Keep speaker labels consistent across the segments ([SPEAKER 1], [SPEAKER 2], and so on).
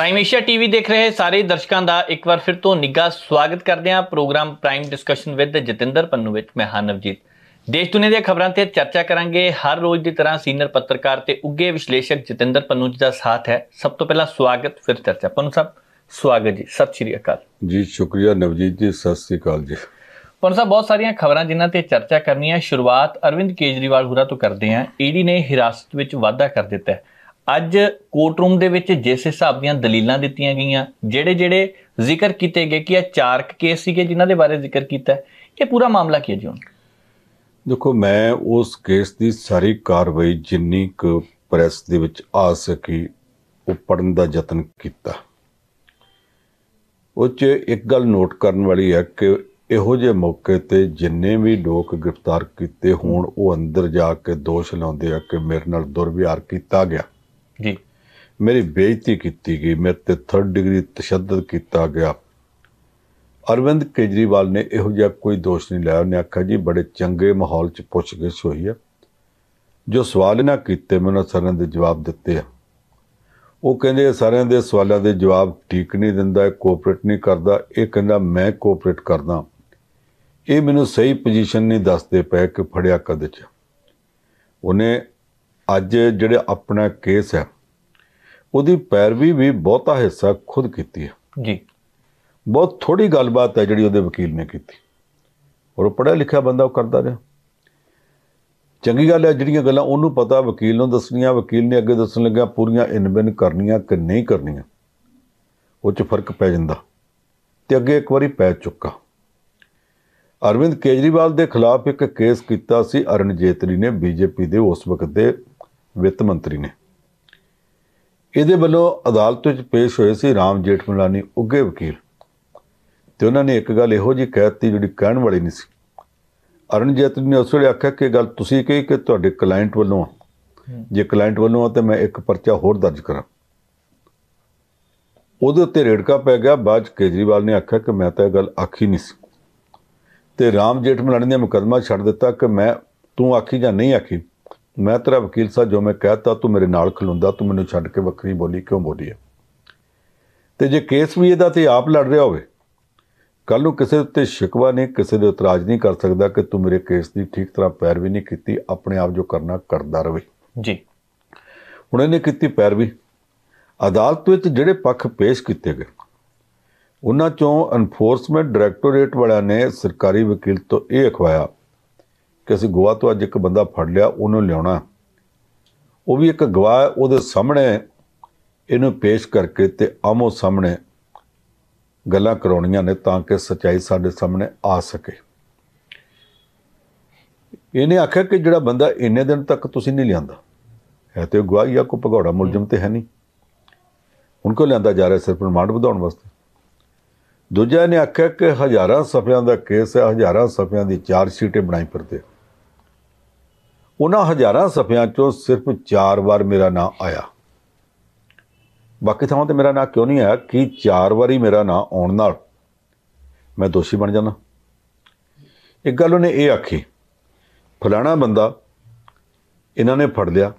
[SPEAKER 1] Prime Asia TV ਦੇਖ ਰਹੇ ਸਾਰੇ ਦਰਸ਼ਕਾਂ ਦਾ ਇੱਕ ਵਾਰ ਫਿਰ ਤੋਂ ਨਿੱਘਾ ਸਵਾਗਤ ਕਰਦੇ ਹਾਂ program prime discussion with Jatinder Pannu ਵਿੱਚ। ਮੈਂ ਹਾਂ ਨਵਜੀਤ। ਦੇਸ਼ ਦੁਨੀਆ ਦੀਆਂ ਖਬਰਾਂ ਤੇ ਚਰਚਾ ਕਰਾਂਗੇ। ਹਰ ਰੋਜ਼ ਦੀ ਤਰ੍ਹਾਂ ਸੀਨੀਅਰ ਪੱਤਰਕਾਰ ਤੇ ਉੱਗੇ ਵਿਸ਼ਲੇਸ਼ਕ ਜਤਿੰਦਰ ਪੰਨੂ ਜੀ ਦਾ ਸਾਥ ਹੈ। ਸਭ ਤੋਂ ਪਹਿਲਾਂ ਸਵਾਗਤ ਫਿਰ ਚਰਚਾ। ਪੰਨੂ ਸਾਹਿਬ ਸਵਾਗਤ ਜੀ। ਸਤਿ ਸ਼੍ਰੀ ਅਕਾਲ।
[SPEAKER 2] ਜੀ ਸ਼ੁਕਰੀਆ ਨਵਜੀਤ ਜੀ। ਸਤਿ ਸ੍ਰੀ ਅਕਾਲ ਜੀ।
[SPEAKER 1] ਪੰਨੂ ਸਾਹਿਬ ਬਹੁਤ ਸਾਰੀਆਂ ਖਬਰਾਂ ਜਿਨ੍ਹਾਂ ਤੇ ਚਰਚਾ ਕਰਨੀ ਹੈ ਸ਼ੁਰੂਆਤ ਅਰਵਿੰਦ ਕੇਜਰੀਵਾਲ ਹੁਰਾਂ ਤੋਂ ਕਰਦੇ ਹਾਂ। ਈਡੀ ਨੇ ਹਿਰਾਸਤ ਵਿੱਚ ਵਾਧਾ ਕਰ ਦਿੱਤਾ ਹੈ। ਅੱਜ ਕੋਰਟ ਰੂਮ ਦੇ ਵਿੱਚ ਜਿਸ ਹਿਸਾਬ ਦੀਆਂ ਦਲੀਲਾਂ ਦਿੱਤੀਆਂ ਗਈਆਂ, ਜਿਹੜੇ ਜਿਹੜੇ ਜ਼ਿਕਰ ਕੀਤੇ ਗਏ ਕਿ ਇਹ ਚਾਰ ਕੇਸ ਸੀਗੇ ਜਿਨ੍ਹਾਂ ਦੇ ਬਾਰੇ ਜ਼ਿਕਰ ਕੀਤਾ, ਇਹ ਪੂਰਾ ਮਾਮਲਾ ਕੀ ਹੈ ਜੀ ਹੁਣ?
[SPEAKER 2] ਦੇਖੋ, ਮੈਂ ਉਸ ਕੇਸ ਦੀ ਸਾਰੀ ਕਾਰਵਾਈ ਜਿੰਨੀ ਕੁ ਪ੍ਰੈਸ ਦੇ ਵਿੱਚ ਆ ਸਕੀ, ਉਹ ਪੜਨ ਦਾ ਯਤਨ ਕੀਤਾ। ਉਹ 'ਚ ਇੱਕ ਗੱਲ ਨੋਟ ਕਰਨ ਵਾਲੀ ਹੈ ਕਿ ਇਹੋ ਜਿਹੇ ਮੌਕੇ ਤੇ ਜਿੰਨੇ ਵੀ ਲੋਕ ਗ੍ਰਿਫਤਾਰ ਕੀਤੇ ਹੋਣ, ਉਹ ਅੰਦਰ ਜਾ ਕੇ ਦੋਸ਼ ਲਾਉਂਦੇ ਆ ਕਿ ਮੇਰੇ ਨਾਲ ਦੁਰਵਿਹਾਰ ਕੀਤਾ ਗਿਆ।
[SPEAKER 1] ਜੀ।
[SPEAKER 2] ਮੇਰੀ ਬੇਇੱਜ਼ਤੀ ਕੀਤੀ ਗਈ, ਮੇਰੇ ਤੇ 3rd ਡਿਗਰੀ ਤਸ਼ੱਦਦ ਕੀਤਾ ਗਿਆ। ਅਰਵਿੰਦ ਕੇਜਰੀਵਾਲ ਨੇ ਇਹੋ ਜਿਹਾ ਕੋਈ ਦੋਸ਼ ਨਹੀਂ ਲਾਇਆ, ਉਹਨੇ ਆਖਿਆ, ਜੀ, ਬੜੇ ਚੰਗੇ ਮਾਹੌਲ 'ਚ ਪੁੱਛਗਿੱਛ ਹੋਈ ਹੈ ਜੋ ਸਵਾਲ ਇਹਨਾਂ ਕੀਤੇ ਮੈਂ ਉਹਨਾਂ ਸਾਰਿਆਂ ਦੇ ਜਵਾਬ ਦਿੱਤੇ ਆ। ਉਹ ਕਹਿੰਦੇ ਸਾਰਿਆਂ ਦੇ ਸਵਾਲਾਂ ਦੇ ਜਵਾਬ ਠੀਕ ਨਹੀਂ ਦਿੰਦਾ, ਇਹ ਕੋਆਪਰੇਟ ਨਹੀਂ ਕਰਦਾ। ਇਹ ਕਹਿੰਦਾ, ਮੈਂ ਕੋਆਪਰੇਟ ਕਰਦਾ। ਇਹ ਮੈਨੂੰ ਸਹੀ ਪੋਜੀਸ਼ਨ ਨਹੀਂ ਦੱਸਦੇ ਪਏ ਕਿ ਫੜਿਆ ਕਦ ਚ। ਉਹਨੇ ਅੱਜ ਜਿਹੜੇ ਆਪਣਾ ਕੇਸ ਹੈ ਉਹਦੀ ਪੈਰਵੀ ਵੀ ਬਹੁਤਾ ਹਿੱਸਾ ਖੁਦ ਕੀਤੀ ਹੈ।
[SPEAKER 1] ਜੀ।
[SPEAKER 2] ਬਹੁਤ ਥੋੜੀ ਗੱਲਬਾਤ ਹੈ ਜਿਹੜੀ ਉਹਦੇ ਵਕੀਲ ਨੇ ਕੀਤੀ। ਔਰ ਉਹ ਪੜ੍ਹਿਆ ਲਿਖਿਆ ਬੰਦਾ ਉਹ ਕਰਦਾ ਰਿਹਾ। ਚੰਗੀ ਗੱਲ ਹੈ ਜਿਹੜੀਆਂ ਗੱਲਾਂ ਉਹਨੂੰ ਪਤਾ ਵਕੀਲ ਨੂੰ ਦੱਸਣੀਆਂ ਵਕੀਲ ਨੇ ਅੱਗੇ ਦੱਸਣ ਲੱਗਿਆ ਪੂਰੀਆਂ ਇਨਬਿਨ ਕਰਨੀਆਂ ਕਿ ਨਹੀਂ ਕਰਨੀਆਂ ਉਹ 'ਚ ਫ਼ਰਕ ਪੈ ਜਾਂਦਾ। ਤੇ ਅੱਗੇ ਇੱਕ ਵਾਰੀ ਪੈ ਚੁੱਕਾ। ਅਰਵਿੰਦ ਕੇਜਰੀਵਾਲ ਦੇ ਖਿਲਾਫ ਇੱਕ ਕੇਸ ਕੀਤਾ ਸੀ ਅਰਣ ਜੇਤਲੀ ਨੇ ਬੀਜੇਪੀ ਦੇ ਉਸ ਵਕਤ ਦੇ ਵਿੱਤ ਮੰਤਰੀ ਨੇ। ਇਹਦੇ ਵੱਲੋਂ ਅਦਾਲਤ ਵਿੱਚ ਪੇਸ਼ ਹੋਏ ਸੀ ਰਾਮ ਜੇਠਮਲਾਨੀ ਉੱਗੇ ਵਕੀਲ। ਤੇ ਉਹਨਾਂ ਨੇ ਇੱਕ ਗੱਲ ਇਹੋ ਜੀ ਕਹਿਤੀ ਜਿਹੜੀ ਕਹਿਣ ਵਾਲੀ ਨਹੀਂ ਸੀ। ਅਰਣ ਜੇਤਲੀ ਨੇ ਉਸ ਵੇਲੇ ਆਖਿਆ ਕਿ ਗੱਲ ਤੁਸੀਂ ਕਹੀ ਕਿ ਤੁਹਾਡੇ ਕਲਾਇੰਟ ਵੱਲੋਂ ਜੇ ਕਲਾਇੰਟ ਵੱਲੋਂ ਆ ਤੇ ਮੈਂ ਇੱਕ ਪਰਚਾ ਹੋਰ ਦਰਜ ਕਰਾਂ। ਉਹਦੇ ਉੱਤੇ ਰੇੜਕਾ ਪੈ ਗਿਆ। ਬਾਅਦ ਕੇਜਰੀਵਾਲ ਨੇ ਆਖਿਆ ਕਿ ਮੈਂ ਤਾਂ ਇਹ ਗੱਲ ਆਖੀ ਨਹੀਂ ਸੀ। ਤੇ ਰਾਮ ਜੇਠਮਲਾਨੀ ਨੇ ਮੁਕੱਦਮਾ ਛੱਡ ਦਿੱਤਾ ਕਿ ਮੈਂ ਤੂੰ ਆਖੀ ਜਾਂ ਨਹੀਂ ਆਖੀ। ਮੈਂ ਤੇਰਾ ਵਕੀਲ ਸਾਹਿਬ ਜੋ ਮੈਂ ਕਹਿਤਾ ਤੂੰ ਮੇਰੇ ਨਾਲ ਖਲੋਂਦਾ ਤੂੰ ਮੈਨੂੰ ਛੱਡ ਕੇ ਵੱਖਰੀ ਬੋਲੀ ਕਿਉਂ ਬੋਲੀ ਹੈ ਤੇ ਜੇ ਕੇਸ ਵੀ ਇਹਦਾ ਤੇ ਆਪ ਲੜ ਰਿਹਾ ਹੋਵੇ ਕੱਲ ਨੂੰ ਕਿਸੇ ਉੱਤੇ ਸ਼ਿਕਵਾ ਨਹੀਂ ਕਿਸੇ ਦੇ ਇਤਰਾਜ਼ ਨਹੀਂ ਕਰ ਸਕਦਾ ਕਿ ਤੂੰ ਮੇਰੇ ਕੇਸ ਦੀ ਠੀਕ ਤਰ੍ਹਾਂ ਪੈਰਵੀ ਨਹੀਂ ਕੀਤੀ ਆਪਣੇ ਆਪ ਜੋ ਕਰਨਾ ਕਰਦਾ ਰਵੇ।
[SPEAKER 1] ਜੀ।
[SPEAKER 2] ਹੁਣ ਇਹਨੇ ਕੀਤੀ ਪੈਰਵੀ। ਅਦਾਲਤ ਵਿੱਚ ਜਿਹੜੇ ਪੱਖ ਪੇਸ਼ ਕੀਤੇ ਗਏ ਉਹਨਾਂ ਚੋਂ ਐਨਫੋਰਸਮੈਂਟ ਡਾਇਰੈਕਟੋਰੇਟ ਵਾਲਿਆਂ ਨੇ ਸਰਕਾਰੀ ਵਕੀਲ ਤੋਂ ਇਹ ਅਖਵਾਇਆ ਕਿ ਅਸੀਂ ਗੋਆ ਤੋਂ ਅੱਜ ਇੱਕ ਬੰਦਾ ਫੜ ਲਿਆ ਉਹਨੂੰ ਲਿਆਉਣਾ। ਉਹ ਵੀ ਇੱਕ ਗਵਾਹ ਹੈ, ਉਹਦੇ ਸਾਹਮਣੇ ਇਹਨੂੰ ਪੇਸ਼ ਕਰਕੇ ਤੇ ਆਮੋ ਸਾਹਮਣੇ ਗੱਲਾਂ ਕਰਾਉਣੀਆਂ ਨੇ ਤਾਂ ਕਿ ਸਚਾਈ ਸਾਡੇ ਸਾਹਮਣੇ ਆ ਸਕੇ। ਇਹਨੇ ਆਖਿਆ ਕਿ ਜਿਹੜਾ ਬੰਦਾ ਇੰਨੇ ਦਿਨ ਤੱਕ ਤੁਸੀਂ ਨਹੀਂ ਲਿਆਂਦਾ ਹੈ ਤੇ ਗਵਾਹੀ ਆ ਕੋ ਭਗੌੜਾ ਮੁਲਜ਼ਮ ਤੇ ਹੈ ਨਹੀਂ। ਹੁਣ ਕੋ ਲਿਆਂਦਾ ਜਾ ਰਿਹਾ ਸਿਰਫ ਰਿਮਾਂਡ ਵਧਾਉਣ ਵਾਸਤੇ? ਦੂਜਾ ਨੇ ਆਖਿਆ ਕਿ ਹਜ਼ਾਰਾਂ ਸਫ਼ਿਆਂ ਦਾ ਕੇਸ ਹੈ ਹਜ਼ਾਰਾਂ ਸਫ਼ਿਆਂ ਦੀ ਚਾਰ ਸ਼ੀਟੇ ਬਣਾਈ ਫਿਰਦੇ ਉਹਨਾਂ ਹਜ਼ਾਰਾਂ ਸਫ਼ਿਆਂ ਚੋਂ ਸਿਰਫ 4 ਵਾਰ ਮੇਰਾ ਨਾਂ ਆਇਆ। ਬਾਕੀ ਥਾਵਾਂ ਤੇ ਮੇਰਾ ਨਾਂ ਕਿਉਂ ਨਹੀਂ ਆਇਆ? ਕਿ 4 ਵਾਰੀ ਮੇਰਾ ਨਾਂ ਆਉਣ ਨਾਲ ਮੈਂ ਦੋਸ਼ੀ ਬਣ ਜਾਣਾ ਇੱਕ ਗੱਲ ਉਹਨੇ ਇਹ ਆਖੀ, ਫਲਾਣਾ ਬੰਦਾ ਇਹਨਾਂ ਨੇ ਫੜ ਲਿਆ।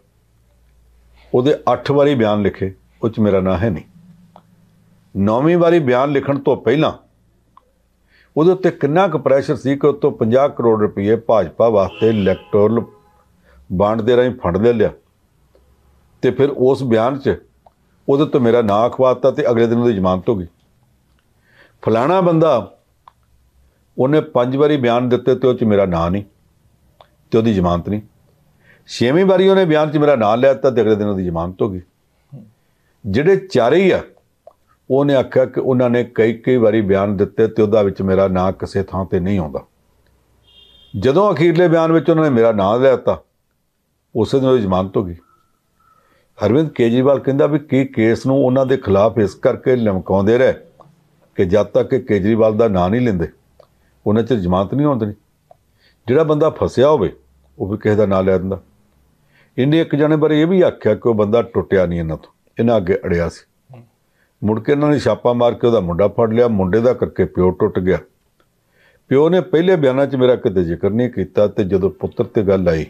[SPEAKER 2] ਉਹਦੇ 8 ਵਾਰੀ ਬਿਆਨ ਲਿਖੇ, ਉਹ ਚ ਮੇਰਾ ਨਾਂ ਹੈ ਨਹੀਂ। ਨੌਵੀਂ ਵਾਰੀ ਬਿਆਨ ਲਿਖਣ ਤੋਂ ਪਹਿਲਾਂ ਉਹਦੇ ਉੱਤੇ ਕਿੰਨਾ ਕੁ ਪ੍ਰੈਸ਼ਰ ਸੀ ਕਿ ਉਹ ਤੋਂ 50 ਕਰੋੜ ਰੁਪਏ ਭਾਜਪਾ ਵਾਸਤੇ ਇਲੈਕਟੋਰਲ ਬਾਂਡ ਦੇ ਰਾਹੀਂ ਫੰਡ ਲੈ ਲਿਆ। ਤੇ ਫਿਰ ਉਸ ਬਿਆਨ 'ਚ ਉਹਦੇ ਤੋਂ ਮੇਰਾ ਨਾਂ ਅਖਵਾਤਾ ਤੇ ਅਗਲੇ ਦਿਨ ਉਹਦੀ ਜ਼ਮਾਨਤ ਹੋ ਗਈ। ਫਲਾਣਾ ਬੰਦਾ ਉਹਨੇ ਪੰਜ ਵਾਰੀ ਬਿਆਨ ਦਿੱਤੇ ਤੇ ਉਹ 'ਚ ਮੇਰਾ ਨਾਂ ਨਹੀਂ ਤੇ ਉਹਦੀ ਜ਼ਮਾਨਤ ਨਹੀਂ। ਛੇਵੀਂ ਵਾਰੀ ਉਹਨੇ ਬਿਆਨ 'ਚ ਮੇਰਾ ਨਾਂ ਲਿਆ ਤਾਂ ਤੇ ਅਗਲੇ ਦਿਨ ਉਹਦੀ ਜ਼ਮਾਨਤ ਹੋ ਗਈ। ਜਿਹੜੇ ਚਾਰੇ ਹੀ ਆ, ਉਹਨੇ ਆਖਿਆ ਕਿ ਉਹਨਾਂ ਨੇ ਕਈ ਕਈ ਵਾਰੀ ਬਿਆਨ ਦਿੱਤੇ ਤੇ ਉਹਦਾ ਵਿੱਚ ਮੇਰਾ ਨਾਂ ਕਿਸੇ ਥਾਂ ਤੇ ਨਹੀਂ ਆਉਂਦਾ। ਜਦੋਂ ਅਖੀਰਲੇ ਬਿਆਨ ਵਿੱਚ ਉਹਨਾਂ ਨੇ ਮੇਰਾ ਨਾਂ ਲੈ ਦਿੱਤਾ ਉਸੇ ਦਿਨ ਉਹਦੀ ਜ਼ਮਾਨਤ ਹੋ ਗਈ। ਅਰਵਿੰਦ ਕੇਜਰੀਵਾਲ ਕਹਿੰਦਾ ਵੀ ਕੀ ਕੇਸ ਨੂੰ ਉਹਨਾਂ ਦੇ ਖਿਲਾਫ ਇਸ ਕਰਕੇ ਲਮਕਾਉਂਦੇ ਰਹੇ ਕਿ ਜਦ ਤੱਕ ਕਿ ਕੇਜਰੀਵਾਲ ਦਾ ਨਾਂ ਨਹੀਂ ਲੈਂਦੇ, ਉਹਨਾਂ ਚ ਜ਼ਮਾਨਤ ਨਹੀਂ ਹੁੰਦੀ ਜਿਹੜਾ ਬੰਦਾ ਫਸਿਆ ਹੋਵੇ, ਉਹ ਵੀ ਕਿਸੇ ਦਾ ਨਾਂ ਲੈ ਦਿੰਦਾ। ਇਹਨੇ ਇੱਕ ਜਣੇ ਬਾਰੇ ਇਹ ਵੀ ਆਖਿਆ ਕਿ ਉਹ ਬੰਦਾ ਟੁੱਟਿਆ ਨਹੀਂ ਇਹਨਾਂ ਤੋਂ, ਇਹਨਾਂ ਅੱਗੇ ਅੜਿਆ ਸੀ। ਮੁੜ ਕੇ ਇਹਨਾਂ ਨੇ ਛਾਪਾ ਮਾਰ ਕੇ ਉਹਦਾ ਮੁੰਡਾ ਫੜ ਲਿਆ, ਮੁੰਡੇ ਦਾ ਕਰਕੇ ਪਿਓ ਟੁੱਟ ਗਿਆ। ਪਿਓ ਨੇ ਪਹਿਲੇ ਬਿਆਨਾਂ 'ਚ ਮੇਰਾ ਕਿਤੇ ਜ਼ਿਕਰ ਨਹੀਂ ਕੀਤਾ ਤੇ ਜਦੋਂ ਪੁੱਤਰ ਤੇ ਗੱਲ ਆਈ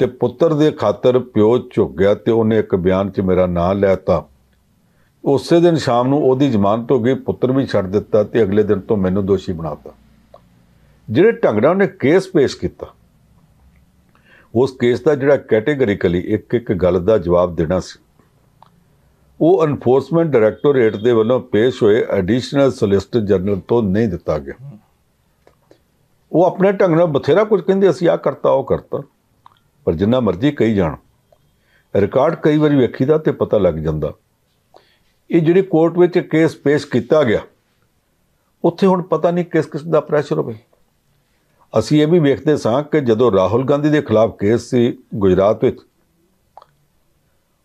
[SPEAKER 2] ਤੇ ਪੁੱਤਰ ਦੇ ਖਾਤਰ ਪਿਓ ਝੁਕ ਗਿਆ ਤੇ ਉਹਨੇ ਇੱਕ ਬਿਆਨ 'ਚ ਮੇਰਾ ਨਾਂ ਲੈਤਾ ਉਸੇ ਦਿਨ ਸ਼ਾਮ ਨੂੰ ਉਹਦੀ ਜ਼ਮਾਨਤ ਹੋ ਗਈ, ਪੁੱਤਰ ਵੀ ਛੱਡ ਦਿੱਤਾ ਤੇ ਅਗਲੇ ਦਿਨ ਤੋਂ ਮੈਨੂੰ ਦੋਸ਼ੀ ਬਣਾਤਾ ਜਿਹੜੇ ਢੰਗ ਨਾਲ ਉਹਨੇ ਕੇਸ ਪੇਸ਼ ਕੀਤਾ, ਉਸ ਕੇਸ ਦਾ ਜਿਹੜਾ ਕੈਟੇਗਰੀਕਲੀ ਇੱਕ ਇੱਕ ਗੱਲ ਦਾ ਜਵਾਬ ਦੇਣਾ ਸੀ। ਉਹ ਐਨਫੋਰਸਮੈਂਟ ਡਾਇਰੈਕਟੋਰੇਟ ਦੇ ਵੱਲੋਂ ਪੇਸ਼ ਹੋਏ ਐਡੀਸ਼ਨਲ ਸੋਲਿਸਿਟਰ ਜਨਰਲ ਤੋਂ ਨਹੀਂ ਦਿੱਤਾ ਗਿਆ। ਉਹ ਆਪਣੇ ਢੰਗ ਨਾਲ ਬਥੇਰਾ ਕੁਝ ਕਹਿੰਦੇ, ਅਸੀਂ ਆ ਕਰਤਾ, ਉਹ ਕਰਤਾ। ਪਰ ਜਿੰਨਾ ਮਰਜ਼ੀ ਕਹੀ ਜਾਣ, ਰਿਕਾਰਡ ਕਈ ਵਾਰੀ ਵੇਖੀਦਾ ਤੇ ਪਤਾ ਲੱਗ ਜਾਂਦਾ। ਇਹ ਜਿਹੜੀ ਕੋਰਟ ਵਿੱਚ ਕੇਸ ਪੇਸ਼ ਕੀਤਾ ਗਿਆ, ਉੱਥੇ ਹੁਣ ਪਤਾ ਨਹੀਂ ਕਿਸ ਕਿਸ ਦਾ ਪ੍ਰੈਸ਼ਰ ਹੋਵੇ। ਅਸੀਂ ਇਹ ਵੀ ਵੇਖਦੇ ਸਾਂ ਕਿ ਜਦੋਂ ਰਾਹੁਲ ਗਾਂਧੀ ਦੇ ਖਿਲਾਫ ਕੇਸ ਸੀ ਗੁਜਰਾਤ ਵਿੱਚ,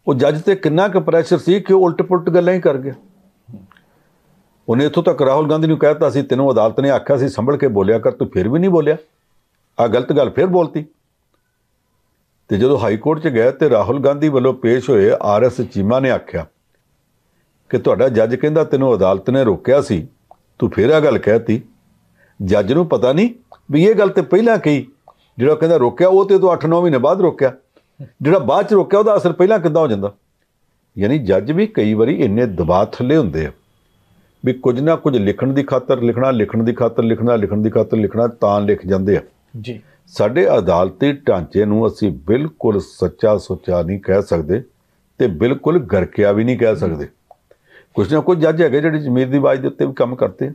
[SPEAKER 2] ਉਹ ਜੱਜ ਤੇ ਕਿੰਨਾ ਕੁ ਪ੍ਰੈਸ਼ਰ ਸੀ ਕਿ ਉਹ ਉਲਟ-ਪੁਲਟ ਗੱਲਾਂ ਹੀ ਕਰ ਗਿਆ। ਉਹਨੇ ਇੱਥੋਂ ਤੱਕ ਰਾਹੁਲ ਗਾਂਧੀ ਨੂੰ ਕਹਿਤਾ ਸੀ, ਤੈਨੂੰ ਅਦਾਲਤ ਨੇ ਆਖਿਆ ਸੀ, ਸੰਭਲ ਕੇ ਬੋਲਿਆ ਕਰ, ਤੂੰ ਫਿਰ ਵੀ ਨਹੀਂ ਬੋਲਿਆ। ਆ ਗਲਤ ਗੱਲ ਫਿਰ ਬੋਲਤੀ। ਤੇ ਜਦੋਂ ਹਾਈ ਕੋਰਟ 'ਚ ਗਏ ਤੇ ਰਾਹੁਲ ਗਾਂਧੀ ਵੱਲੋਂ ਪੇਸ਼ ਹੋਏ ਆਰਐਸ ਚੀਮਾ ਨੇ ਆਖਿਆ ਕਿ ਤੁਹਾਡਾ ਜੱਜ ਕਹਿੰਦਾ ਤੈਨੂੰ ਅਦਾਲਤ ਨੇ ਰੋਕਿਆ ਸੀ, ਤੂੰ ਫੇਰ ਆ ਗੱਲ ਕਹਿਤੀ। ਜੱਜ ਨੂੰ ਪਤਾ ਨਹੀਂ ਵੀ ਇਹ ਗੱਲ ਤੇ ਪਹਿਲਾਂ ਕਹੀ, ਜਿਹੜਾ ਕਹਿੰਦਾ ਰੋਕਿਆ ਉਹ ਤੇ ਤੂੰ 8-9 ਮਹੀਨੇ ਬਾਅਦ ਰੋਕਿਆ। ਜਿਹੜਾ ਬਾਅਦ ਚ ਰੋਕਿਆ ਉਹਦਾ ਅਸਰ ਪਹਿਲਾਂ ਕਿੱਦਾਂ ਹੋ ਜਾਂਦਾ? ਯਾਨੀ ਜੱਜ ਵੀ ਕਈ ਵਾਰੀ ਇੰਨੇ ਦਬਾਅ ਥੱਲੇ ਹੁੰਦੇ ਆ ਵੀ ਕੁਝ ਨਾ ਕੁਝ ਲਿਖਣ ਦੀ ਖਾਤਰ ਲਿਖਣਾ, ਲਿਖਣ ਦੀ ਖਾਤਰ ਲਿਖਣਾ, ਲਿਖਣ ਦੀ ਖਾਤਰ ਲਿਖਣਾ ਤਾਂ ਲਿਖ ਜਾਂਦੇ ਆ।
[SPEAKER 1] ਜੀ।
[SPEAKER 2] ਸਾਡੇ ਅਦਾਲਤੀ ਢਾਂਚੇ ਨੂੰ ਅਸੀਂ ਬਿਲਕੁਲ ਸੱਚਾ ਸੁੱਚਾ ਨਹੀਂ ਕਹਿ ਸਕਦੇ ਤੇ ਬਿਲਕੁਲ ਗਰਕਿਆ ਵੀ ਨਹੀਂ ਕਹਿ ਸਕਦੇ। ਕੁਝ ਨਾ ਕੁਝ ਜੱਜ ਹੈਗੇ ਜਿਹੜੇ ਜ਼ਮੀਰ ਦੀ ਆਵਾਜ਼ ਦੇ ਉੱਤੇ ਵੀ ਕੰਮ ਕਰਦੇ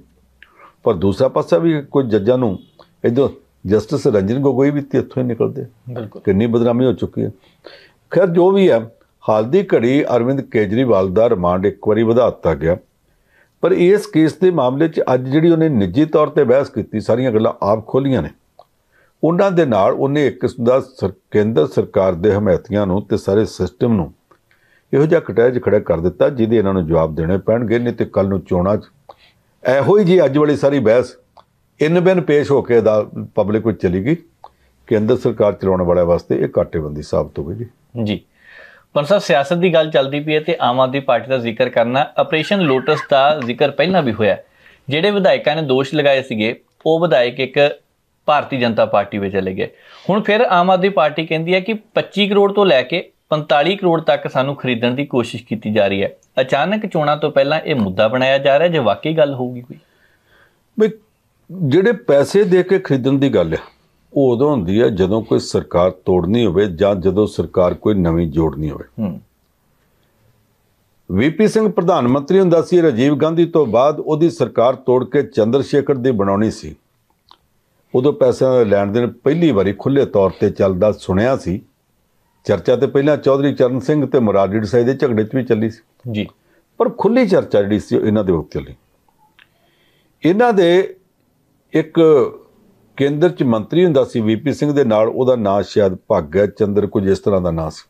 [SPEAKER 2] ਪਰ ਦੂਸਰਾ ਪਾਸਾ ਵੀ ਕੁਝ ਜੱਜਾਂ ਨੂੰ ਇਦੋਂ ਜਸਟਿਸ ਰੰਜਨ ਗੋਗੋਈ ਵੀ ਇੱਥੋਂ ਹੀ ਨਿਕਲਦੇ।
[SPEAKER 1] ਬਿਲਕੁਲ।
[SPEAKER 2] ਕਿੰਨੀ ਬਦਨਾਮੀ ਹੋ ਚੁੱਕੀ ਹੈ ਖੈਰ ਜੋ ਵੀ ਹੈ ਹਾਲ ਦੀ ਘੜੀ ਅਰਵਿੰਦ ਕੇਜਰੀਵਾਲ ਦਾ ਰਿਮਾਂਡ ਇੱਕ ਵਾਰੀ ਵਧਾ ਦਿੱਤਾ ਗਿਆ। ਪਰ ਇਸ ਕੇਸ ਦੇ ਮਾਮਲੇ 'ਚ ਅੱਜ ਜਿਹੜੀ ਉਹਨੇ ਨਿੱਜੀ ਤੌਰ ਤੇ ਬਹਿਸ ਕੀਤੀ ਸਾਰੀਆਂ ਗੱਲਾਂ ਆਪ ਖੋਲੀਆਂ ਨੇ। ਉਹਨਾਂ ਦੇ ਨਾਲ ਉਹਨੇ ਇੱਕ ਕਿਸਮ ਦਾ ਸਰ- ਕੇਂਦਰ ਸਰਕਾਰ ਦੇ ਹਮਾਇਤੀਆਂ ਨੂੰ ਤੇ ਸਾਰੇ ਸਿਸਟਮ ਨੂੰ ਇਹੋ ਜਿਹਾ ਕਟਾਇਜ ਖੜਾ ਕਰ ਦਿੱਤਾ ਜਿਹਦੇ ਇਹਨਾਂ ਨੂੰ ਜਵਾਬ ਦੇਣੇ ਪੈਣਗੇ, ਨਹੀਂ ਤੇ ਕੱਲ ਨੂੰ ਚੋਣਾਂ 'ਚ ਇਹੋ ਹੀ ਜੀ ਅੱਜ ਵਾਲੀ ਸਾਰੀ ਬਹਿਸ ਇਨ ਬਿਨ ਪੇਸ਼ ਹੋ ਕੇ ਦਾ ਪਬਲਿਕ ਵਿੱਚ ਚਲੀ ਗਈ। ਕੇਂਦਰ ਸਰਕਾਰ ਚਲਾਉਣ ਵਾਲਿਆਂ ਵਾਸਤੇ ਇਹ ਘਾਟੇਬੰਦੀ ਸਾਬਤ ਹੋ ਹੋਵੇਗੀ
[SPEAKER 1] ਜੀ। ਪਰ ਸਰ, ਸਿਆਸਤ ਦੀ ਗੱਲ ਚੱਲਦੀ ਪਈ ਹੈ ਤੇ ਆਮ ਆਦਮੀ ਪਾਰਟੀ ਦਾ ਜ਼ਿਕਰ ਕਰਨਾ, ਆਪਰੇਸ਼ਨ ਲੋਟਸ ਦਾ ਜ਼ਿਕਰ ਪਹਿਲਾਂ ਵੀ ਹੋਇਆ ਜਿਹੜੇ ਵਿਧਾਇਕਾਂ ਨੇ ਦੋਸ਼ ਲਗਾਏ ਸੀਗੇ, ਉਹ ਵਿਧਾਇਕ ਇੱਕ ਭਾਰਤੀ ਜਨਤਾ ਪਾਰਟੀ ਵਿੱਚ ਚਲੇ ਗਏ। ਹੁਣ ਫਿਰ ਆਮ ਆਦਮੀ ਪਾਰਟੀ ਕਹਿੰਦੀ ਹੈ ਕਿ 25 ਕਰੋੜ ਤੋਂ ਲੈ ਕੇ 45 ਕਰੋੜ ਤੱਕ ਸਾਨੂੰ ਖਰੀਦਣ ਦੀ ਕੋਸ਼ਿਸ਼ ਕੀਤੀ ਜਾ ਰਹੀ ਹੈ। ਅਚਾਨਕ ਚੋਣਾਂ ਤੋਂ ਪਹਿਲਾਂ ਇਹ ਮੁੱਦਾ ਬਣਾਇਆ ਜਾ ਰਿਹਾ ਜੇ ਵਾਕਈ ਗੱਲ ਹੋਊਗੀ ਕੋਈ?
[SPEAKER 2] ਵੀ ਜਿਹੜੇ ਪੈਸੇ ਦੇ ਕੇ ਖਰੀਦਣ ਦੀ ਗੱਲ ਆ ਉਹ ਉਦੋਂ ਹੁੰਦੀ ਹੈ ਜਦੋਂ ਕੋਈ ਸਰਕਾਰ ਤੋੜਨੀ ਹੋਵੇ ਜਾਂ ਜਦੋਂ ਸਰਕਾਰ ਕੋਈ ਨਵੀਂ ਜੋੜਨੀ ਹੋਵੇ।
[SPEAKER 1] ਹੂੰ।
[SPEAKER 2] ਵੀਪੀ ਸਿੰਘ ਪ੍ਰਧਾਨ ਮੰਤਰੀ ਹੁੰਦਾ ਸੀ ਰਾਜੀਵ ਗਾਂਧੀ ਤੋਂ ਬਾਅਦ ਉਹਦੀ ਸਰਕਾਰ ਤੋੜ ਕੇ ਚੰਦਰ ਸ਼ੇਖਰ ਦੀ ਬਣਾਉਣੀ ਸੀ। ਉਦੋਂ ਪੈਸਿਆਂ ਦਾ ਲੈਣ ਦੇਣ ਪਹਿਲੀ ਵਾਰੀ ਖੁੱਲੇ ਤੌਰ ਤੇ ਚੱਲਦਾ ਸੁਣਿਆ ਸੀ। ਚਰਚਾ ਤੇ ਪਹਿਲਾਂ ਚੌਧਰੀ ਚਰਨ ਸਿੰਘ ਤੇ ਮੁਰਾਰੀ ਦੇਸਾਈ ਦੇ ਝਗੜੇ 'ਚ ਵੀ ਚੱਲੀ ਸੀ।
[SPEAKER 1] ਜੀ।
[SPEAKER 2] ਪਰ ਖੁੱਲੀ ਚਰਚਾ ਜਿਹੜੀ ਸੀ ਇਹਨਾਂ ਦੇ ਵਕਤ ਚੱਲੀ। ਇਹਨਾਂ ਦੇ ਇੱਕ ਕੇਂਦਰ ਚ ਮੰਤਰੀ ਹੁੰਦਾ ਸੀ ਵੀਪੀ ਸਿੰਘ ਦੇ ਨਾਲ ਉਹਦਾ ਨਾਂ ਸ਼ਾਇਦ ਭਾਗਿਆ ਚੰਦਰ ਕੁਝ ਇਸ ਤਰ੍ਹਾਂ ਦਾ ਨਾਂ ਸੀ।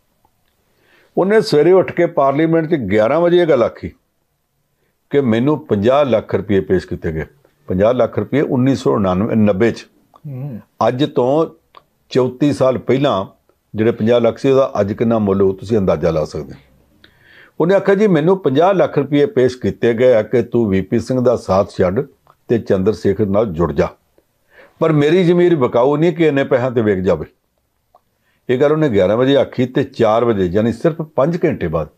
[SPEAKER 2] ਉਹਨੇ ਸਵੇਰੇ ਉੱਠ ਕੇ ਪਾਰਲੀਮੈਂਟ 'ਚ 11 ਵਜੇ ਇਹ ਗੱਲ ਆਖੀ ਕਿ ਮੈਨੂੰ 50 ਲੱਖ ਰੁਪਏ ਪੇਸ਼ ਕੀਤੇ ਗਏ। 50 ਲੱਖ ਰੁਪਏ 1999 90 ਚ। ਅੱਜ ਤੋਂ 34 ਸਾਲ ਪਹਿਲਾਂ ਜਿਹੜੇ 50 ਲੱਖ ਸੀ ਉਹਦਾ ਅੱਜ ਕਿੰਨਾ ਮੁੱਲ ਹੋ ਤੁਸੀਂ ਅੰਦਾਜ਼ਾ ਲਾ ਸਕਦੇ। ਉਹਨੇ ਆਖਿਆ ਜੀ ਮੈਨੂੰ 50 ਲੱਖ ਰੁਪਏ ਪੇਸ਼ ਕੀਤੇ ਗਏ ਆ ਕਿ ਤੂੰ ਵੀਪੀ ਸਿੰਘ ਦਾ ਸਾਥ ਛੱਡ ਤੇ ਚੰਦਰ ਸ਼ੇਖਰ ਨਾਲ ਜੁੜ ਜਾ। ਪਰ ਮੇਰੀ ਜ਼ਮੀਰ ਬਕਾਊ ਨਹੀਂ ਕਿ ਇੰਨੇ ਪੈਸਿਆਂ ਤੇ ਵੇਚ ਜਾਵੇ। ਇਹ ਗੱਲ ਉਹਨੇ 11 ਵਜੇ ਆਖੀ ਤੇ 4 ਵਜੇ ਯਾਨੀ ਸਿਰਫ 5 ਘੰਟੇ ਬਾਅਦ।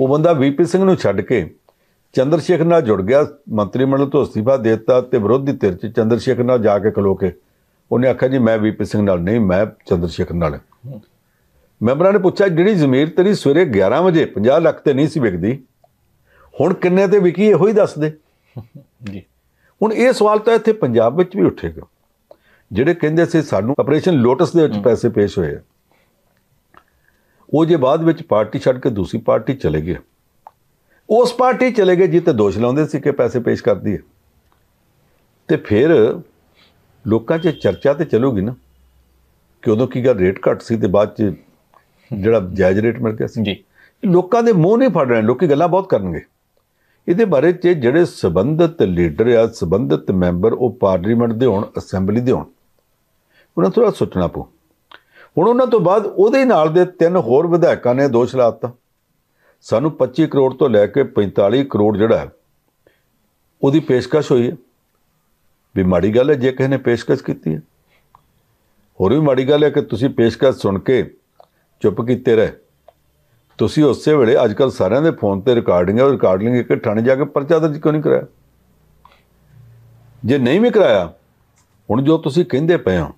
[SPEAKER 2] ਉਹ ਬੰਦਾ ਵੀਪੀ ਸਿੰਘ ਨੂੰ ਛੱਡ ਕੇ ਚੰਦਰ ਸ਼ੇਖਰ ਨਾਲ ਜੁੜ ਗਿਆ ਮੰਤਰੀ ਮੰਡਲ ਤੋਂ ਅਸਤੀਫਾ ਦੇ ਦਿੱਤਾ ਤੇ ਵਿਰੋਧੀ ਧਿਰ ਚ ਚੰਦਰ ਸ਼ੇਖਰ ਨਾਲ ਜਾ ਕੇ ਖਲੋ ਕੇ। ਉਹਨੇ ਆਖਿਆ ਜੀ ਮੈਂ ਵੀਪੀ ਸਿੰਘ ਨਾਲ ਨਹੀਂ ਮੈਂ ਚੰਦਰ ਸ਼ੇਖਰ ਨਾਲ। ਮੈਂਬਰਾਂ ਨੇ ਪੁੱਛਿਆ ਜਿਹੜੀ ਜ਼ਮੀਰ ਤੇਰੀ ਸਵੇਰੇ 11 ਵਜੇ 50 ਲੱਖ ਤੇ ਨਹੀਂ ਸੀ ਵਿਕਦੀ ਹੁਣ ਕਿੰਨੇ ਤੇ ਵਿਕੀ ਇਹੋ ਹੀ ਦੱਸ ਦੇ।
[SPEAKER 1] ਜੀ।
[SPEAKER 2] ਹੁਣ ਇਹ ਸਵਾਲ ਤਾਂ ਇੱਥੇ ਪੰਜਾਬ ਵਿੱਚ ਵੀ ਉੱਠੇਗਾ ਜਿਹੜੇ ਕਹਿੰਦੇ ਸੀ ਸਾਨੂੰ ਆਪਰੇਸ਼ਨ ਲੋਟਸ ਦੇ ਵਿੱਚ ਪੈਸੇ ਪੇਸ਼ ਹੋਏ ਉਹ ਜੇ ਬਾਅਦ ਵਿੱਚ ਪਾਰਟੀ ਛੱਡ ਕੇ ਦੂਸਰੀ ਪਾਰਟੀ ਚਲੇ ਗਏ ਉਸ ਪਾਰਟੀ ਚਲੇ ਗਏ ਜਿੱਤੇ ਦੋਸ਼ ਲਾਉਂਦੇ ਸੀ ਕਿ ਪੈਸੇ ਪੇਸ਼ ਕਰਦੀ ਹੈ। ਤੇ ਫਿਰ ਲੋਕਾਂ 'ਚ ਚਰਚਾ ਤੇ ਚੱਲੂਗੀ ਨਾ ਕਿ ਉਦੋਂ ਕੀ ਗੱਲ ਰੇਟ ਘੱਟ ਸੀ ਤੇ ਬਾਅਦ 'ਚ ਜਿਹੜਾ ਜਾਇਜ਼ ਰੇਟ ਮਿਲ ਗਿਆ ਸੀ।
[SPEAKER 1] ਜੀ।
[SPEAKER 2] ਲੋਕਾਂ ਦੇ ਮੂੰਹ ਨਹੀਂ ਫੜ ਰਹੇ ਲੋਕੀ ਗੱਲਾਂ ਬਹੁਤ ਕਰਨਗੇ। ਇਹਦੇ ਬਾਰੇ ਚ ਜਿਹੜੇ ਸਬੰਧਤ ਲੀਡਰ ਆ ਸਬੰਧਤ ਮੈਂਬਰ ਉਹ ਪਾਰਲੀਮੈਂਟ ਦੇ ਹੋਣ ਅਸੈਂਬਲੀ ਦੇ ਹੋਣ ਉਹਨਾਂ ਥੋੜਾ ਸੋਚਣਾ ਪਊ। ਹੁਣ ਉਹਨਾਂ ਤੋਂ ਬਾਅਦ ਉਹਦੇ ਨਾਲ ਦੇ ਤਿੰਨ ਹੋਰ ਵਿਧਾਇਕਾਂ ਨੇ ਦੋਸ਼ ਲਾਤਾ ਸਾਨੂੰ 25 ਕਰੋੜ ਤੋਂ ਲੈ ਕੇ 45 ਕਰੋੜ ਜਿਹੜਾ ਉਹਦੀ ਪੇਸ਼ਕਸ਼ ਹੋਈ ਹੈ। ਵੀ ਮਾੜੀ ਗੱਲ ਹੈ, ਜੇ ਕਿਸੇ ਨੇ ਪੇਸ਼ਕਸ਼ ਕੀਤੀ ਹੈ। ਹੋਰ ਵੀ ਮਾੜੀ ਗੱਲ ਹੈ ਕਿ ਤੁਸੀਂ ਪੇਸ਼ਕਸ਼ ਸੁਣ ਕੇ ਚੁੱਪ ਕੀਤੇ ਰਹੇ। ਤੁਸੀਂ ਉਸੇ ਵੇਲੇ ਅੱਜ ਕੱਲ ਸਾਰਿਆਂ ਦੇ ਫੋਨ ਤੇ ਰਿਕਾਰਡਿੰਗ ਹੈ ਉਹ ਰਿਕਾਰਡਿੰਗ ਇੱਕ ਥਾਣੇ ਜਾ ਕੇ ਪਰਚਾ ਦਰਜ ਕਿਉਂ ਨਹੀਂ ਕਰਾਇਆ? ਜੇ ਨਹੀਂ ਵੀ ਕਰਾਇਆ, ਹੁਣ ਜੋ ਤੁਸੀਂ ਕਹਿੰਦੇ ਪਏ ਹੋ,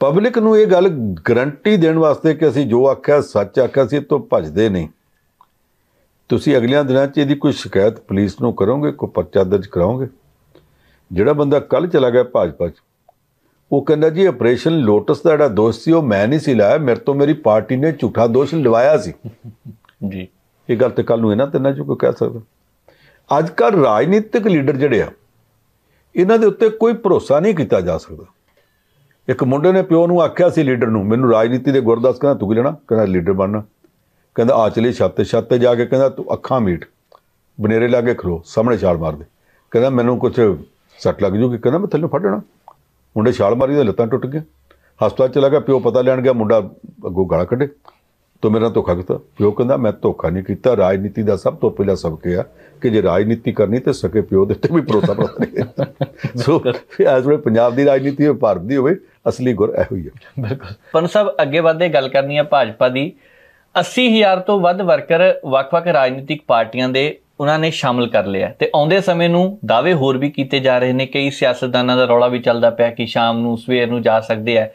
[SPEAKER 2] ਪਬਲਿਕ ਨੂੰ ਇਹ ਗੱਲ ਗਰੰਟੀ ਦੇਣ ਵਾਸਤੇ ਕਿ ਅਸੀਂ ਜੋ ਆਖਿਆ, ਸੱਚ ਆਖਿਆ ਸੀ, ਇਹ ਤੋਂ ਭੱਜਦੇ ਨਹੀਂ। ਤੁਸੀਂ ਅਗਲਿਆਂ ਦਿਨਾਂ 'ਚ ਇਹਦੀ ਕੋਈ ਸ਼ਿਕਾਇਤ ਪੁਲਿਸ ਨੂੰ ਕਰੋਗੇ? ਕੋਈ ਪਰਚਾ ਦਰਜ ਕਰਾਓਗੇ? ਜਿਹੜਾ ਬੰਦਾ ਕੱਲ ਚਲਾ ਗਿਆ ਭਾਜਪਾ 'ਚ ਉਹ ਕਹਿੰਦਾ ਜੀ ਆਪਰੇਸ਼ਨ ਲੋਟਸ ਦਾ ਜਿਹੜਾ ਦੋਸ਼ ਸੀ ਉਹ ਮੈਂ ਨਹੀਂ ਸੀ ਲਾਇਆ। ਮੇਰੇ ਤੋਂ ਮੇਰੀ ਪਾਰਟੀ ਨੇ ਝੂਠਾ ਦੋਸ਼ ਲਵਾਇਆ ਸੀ।
[SPEAKER 1] ਜੀ।
[SPEAKER 2] ਇਹ ਗੱਲ ਤੇ ਕੱਲ ਨੂੰ ਇਹਨਾਂ ਤਿੰਨਾਂ ਚੋਂ ਕੋਈ ਕਹਿ ਸਕਦਾ। ਅੱਜ ਕੱਲ ਰਾਜਨੀਤਿਕ ਲੀਡਰ ਜਿਹੜੇ ਆ ਇਹਨਾਂ ਦੇ ਉੱਤੇ ਕੋਈ ਭਰੋਸਾ ਨਹੀਂ ਕੀਤਾ ਜਾ ਸਕਦਾ। ਇੱਕ ਮੁੰਡੇ ਨੇ ਪਿਓ ਨੂੰ ਆਖਿਆ ਸੀ ਲੀਡਰ ਨੂੰ ਮੈਨੂੰ ਰਾਜਨੀਤੀ ਦੇ ਗੁਰਦਾਸ ਕਹਿੰਦਾ ਤੂੰ ਕੀ ਲੈਣਾ? ਕਹਿੰਦਾ ਲੀਡਰ ਬਣਨਾ। ਕਹਿੰਦਾ ਆ ਚਲੀ ਛੱਤ ਤੇ। ਛੱਤ ਤੇ ਜਾ ਕੇ ਕਹਿੰਦਾ ਤੂੰ ਅੱਖਾਂ ਮੀਟ। ਬਨੇਰੇ ਲਾ ਕੇ ਖਲੋ ਸਾਹਮਣੇ ਛਾਲ ਮਾਰ ਦੇ। ਕਹਿੰਦਾ ਮੈਨੂੰ ਕੁਝ ਸੱਟ ਲੱਗ ਜੂਗੀ। ਕਹਿੰਦਾ ਮੈਂ ਥੱਲੇ ਫੜਣਾ ਮੁੰਡੇ ਛਾਲ ਮਾਰੀ ਤੇ ਲੱਤਾਂ ਟੁੱਟ ਗਈਆਂ। ਹਸਪਤਾਲ ਚਲਾ ਗਿਆ ਪਿਓ ਪਤਾ ਲੈਣ ਗਿਆ ਮੁੰਡਾ ਅੱਗੋਂ ਗਾਲਾਂ ਕੱਢੇ। ਤੂੰ ਮੇਰਾ ਧੋਖਾ ਕੀਤਾ। ਪਿਓ ਕਹਿੰਦਾ ਮੈਂ ਧੋਖਾ ਨਹੀਂ ਕੀਤਾ। ਰਾਜਨੀਤੀ ਦਾ ਸਭ ਤੋਂ ਪਹਿਲਾ ਸਬਕ ਇਹ ਆ ਕਿ ਜੇ ਰਾਜਨੀਤੀ ਕਰਨੀ ਤੇ ਸਕੇ ਪਿਓ ਦੇ ਉੱਤੇ ਵੀ ਭਰੋਸਾ ਪ੍ਰਾਪਤ ਨਹੀਂ ਸੋ ਐਸ ਵੇ ਪੰਜਾਬ ਦੀ ਰਾਜਨੀਤੀ ਹੋਵੇ ਭਾਰਤ ਦੀ ਹੋਵੇ ਅਸਲੀ ਗੁਰ ਇਹੋ ਹੀ ਹੈ
[SPEAKER 1] ਬਿਲਕੁਲ। ਪਨ ਸਾਹਿਬ ਅੱਗੇ ਵਧਦੇ ਗੱਲ ਕਰਨੀ ਹੈ ਭਾਜਪਾ ਦੀ। 80000 ਤੋਂ ਵੱਧ ਵਰਕਰ ਵੱਖ-ਵੱਖ ਰਾਜਨੀਤਿਕ ਪਾਰਟੀਆਂ ਦੇ ਉਹਨਾਂ ਨੇ ਸ਼ਾਮਲ ਕਰ ਲਿਆ ਤੇ ਆਉਂਦੇ ਸਮੇਂ ਨੂੰ ਦਾਅਵੇ ਹੋਰ ਵੀ ਕੀਤੇ ਜਾ ਰਹੇ ਨੇ। ਕਈ ਸਿਆਸਤਦਾਨਾਂ ਦਾ ਰੌਲਾ ਵੀ ਚੱਲਦਾ ਪਿਆ ਕਿ ਸ਼ਾਮ ਨੂੰ ਸਵੇਰ ਨੂੰ ਜਾ ਸਕਦੇ ਆ।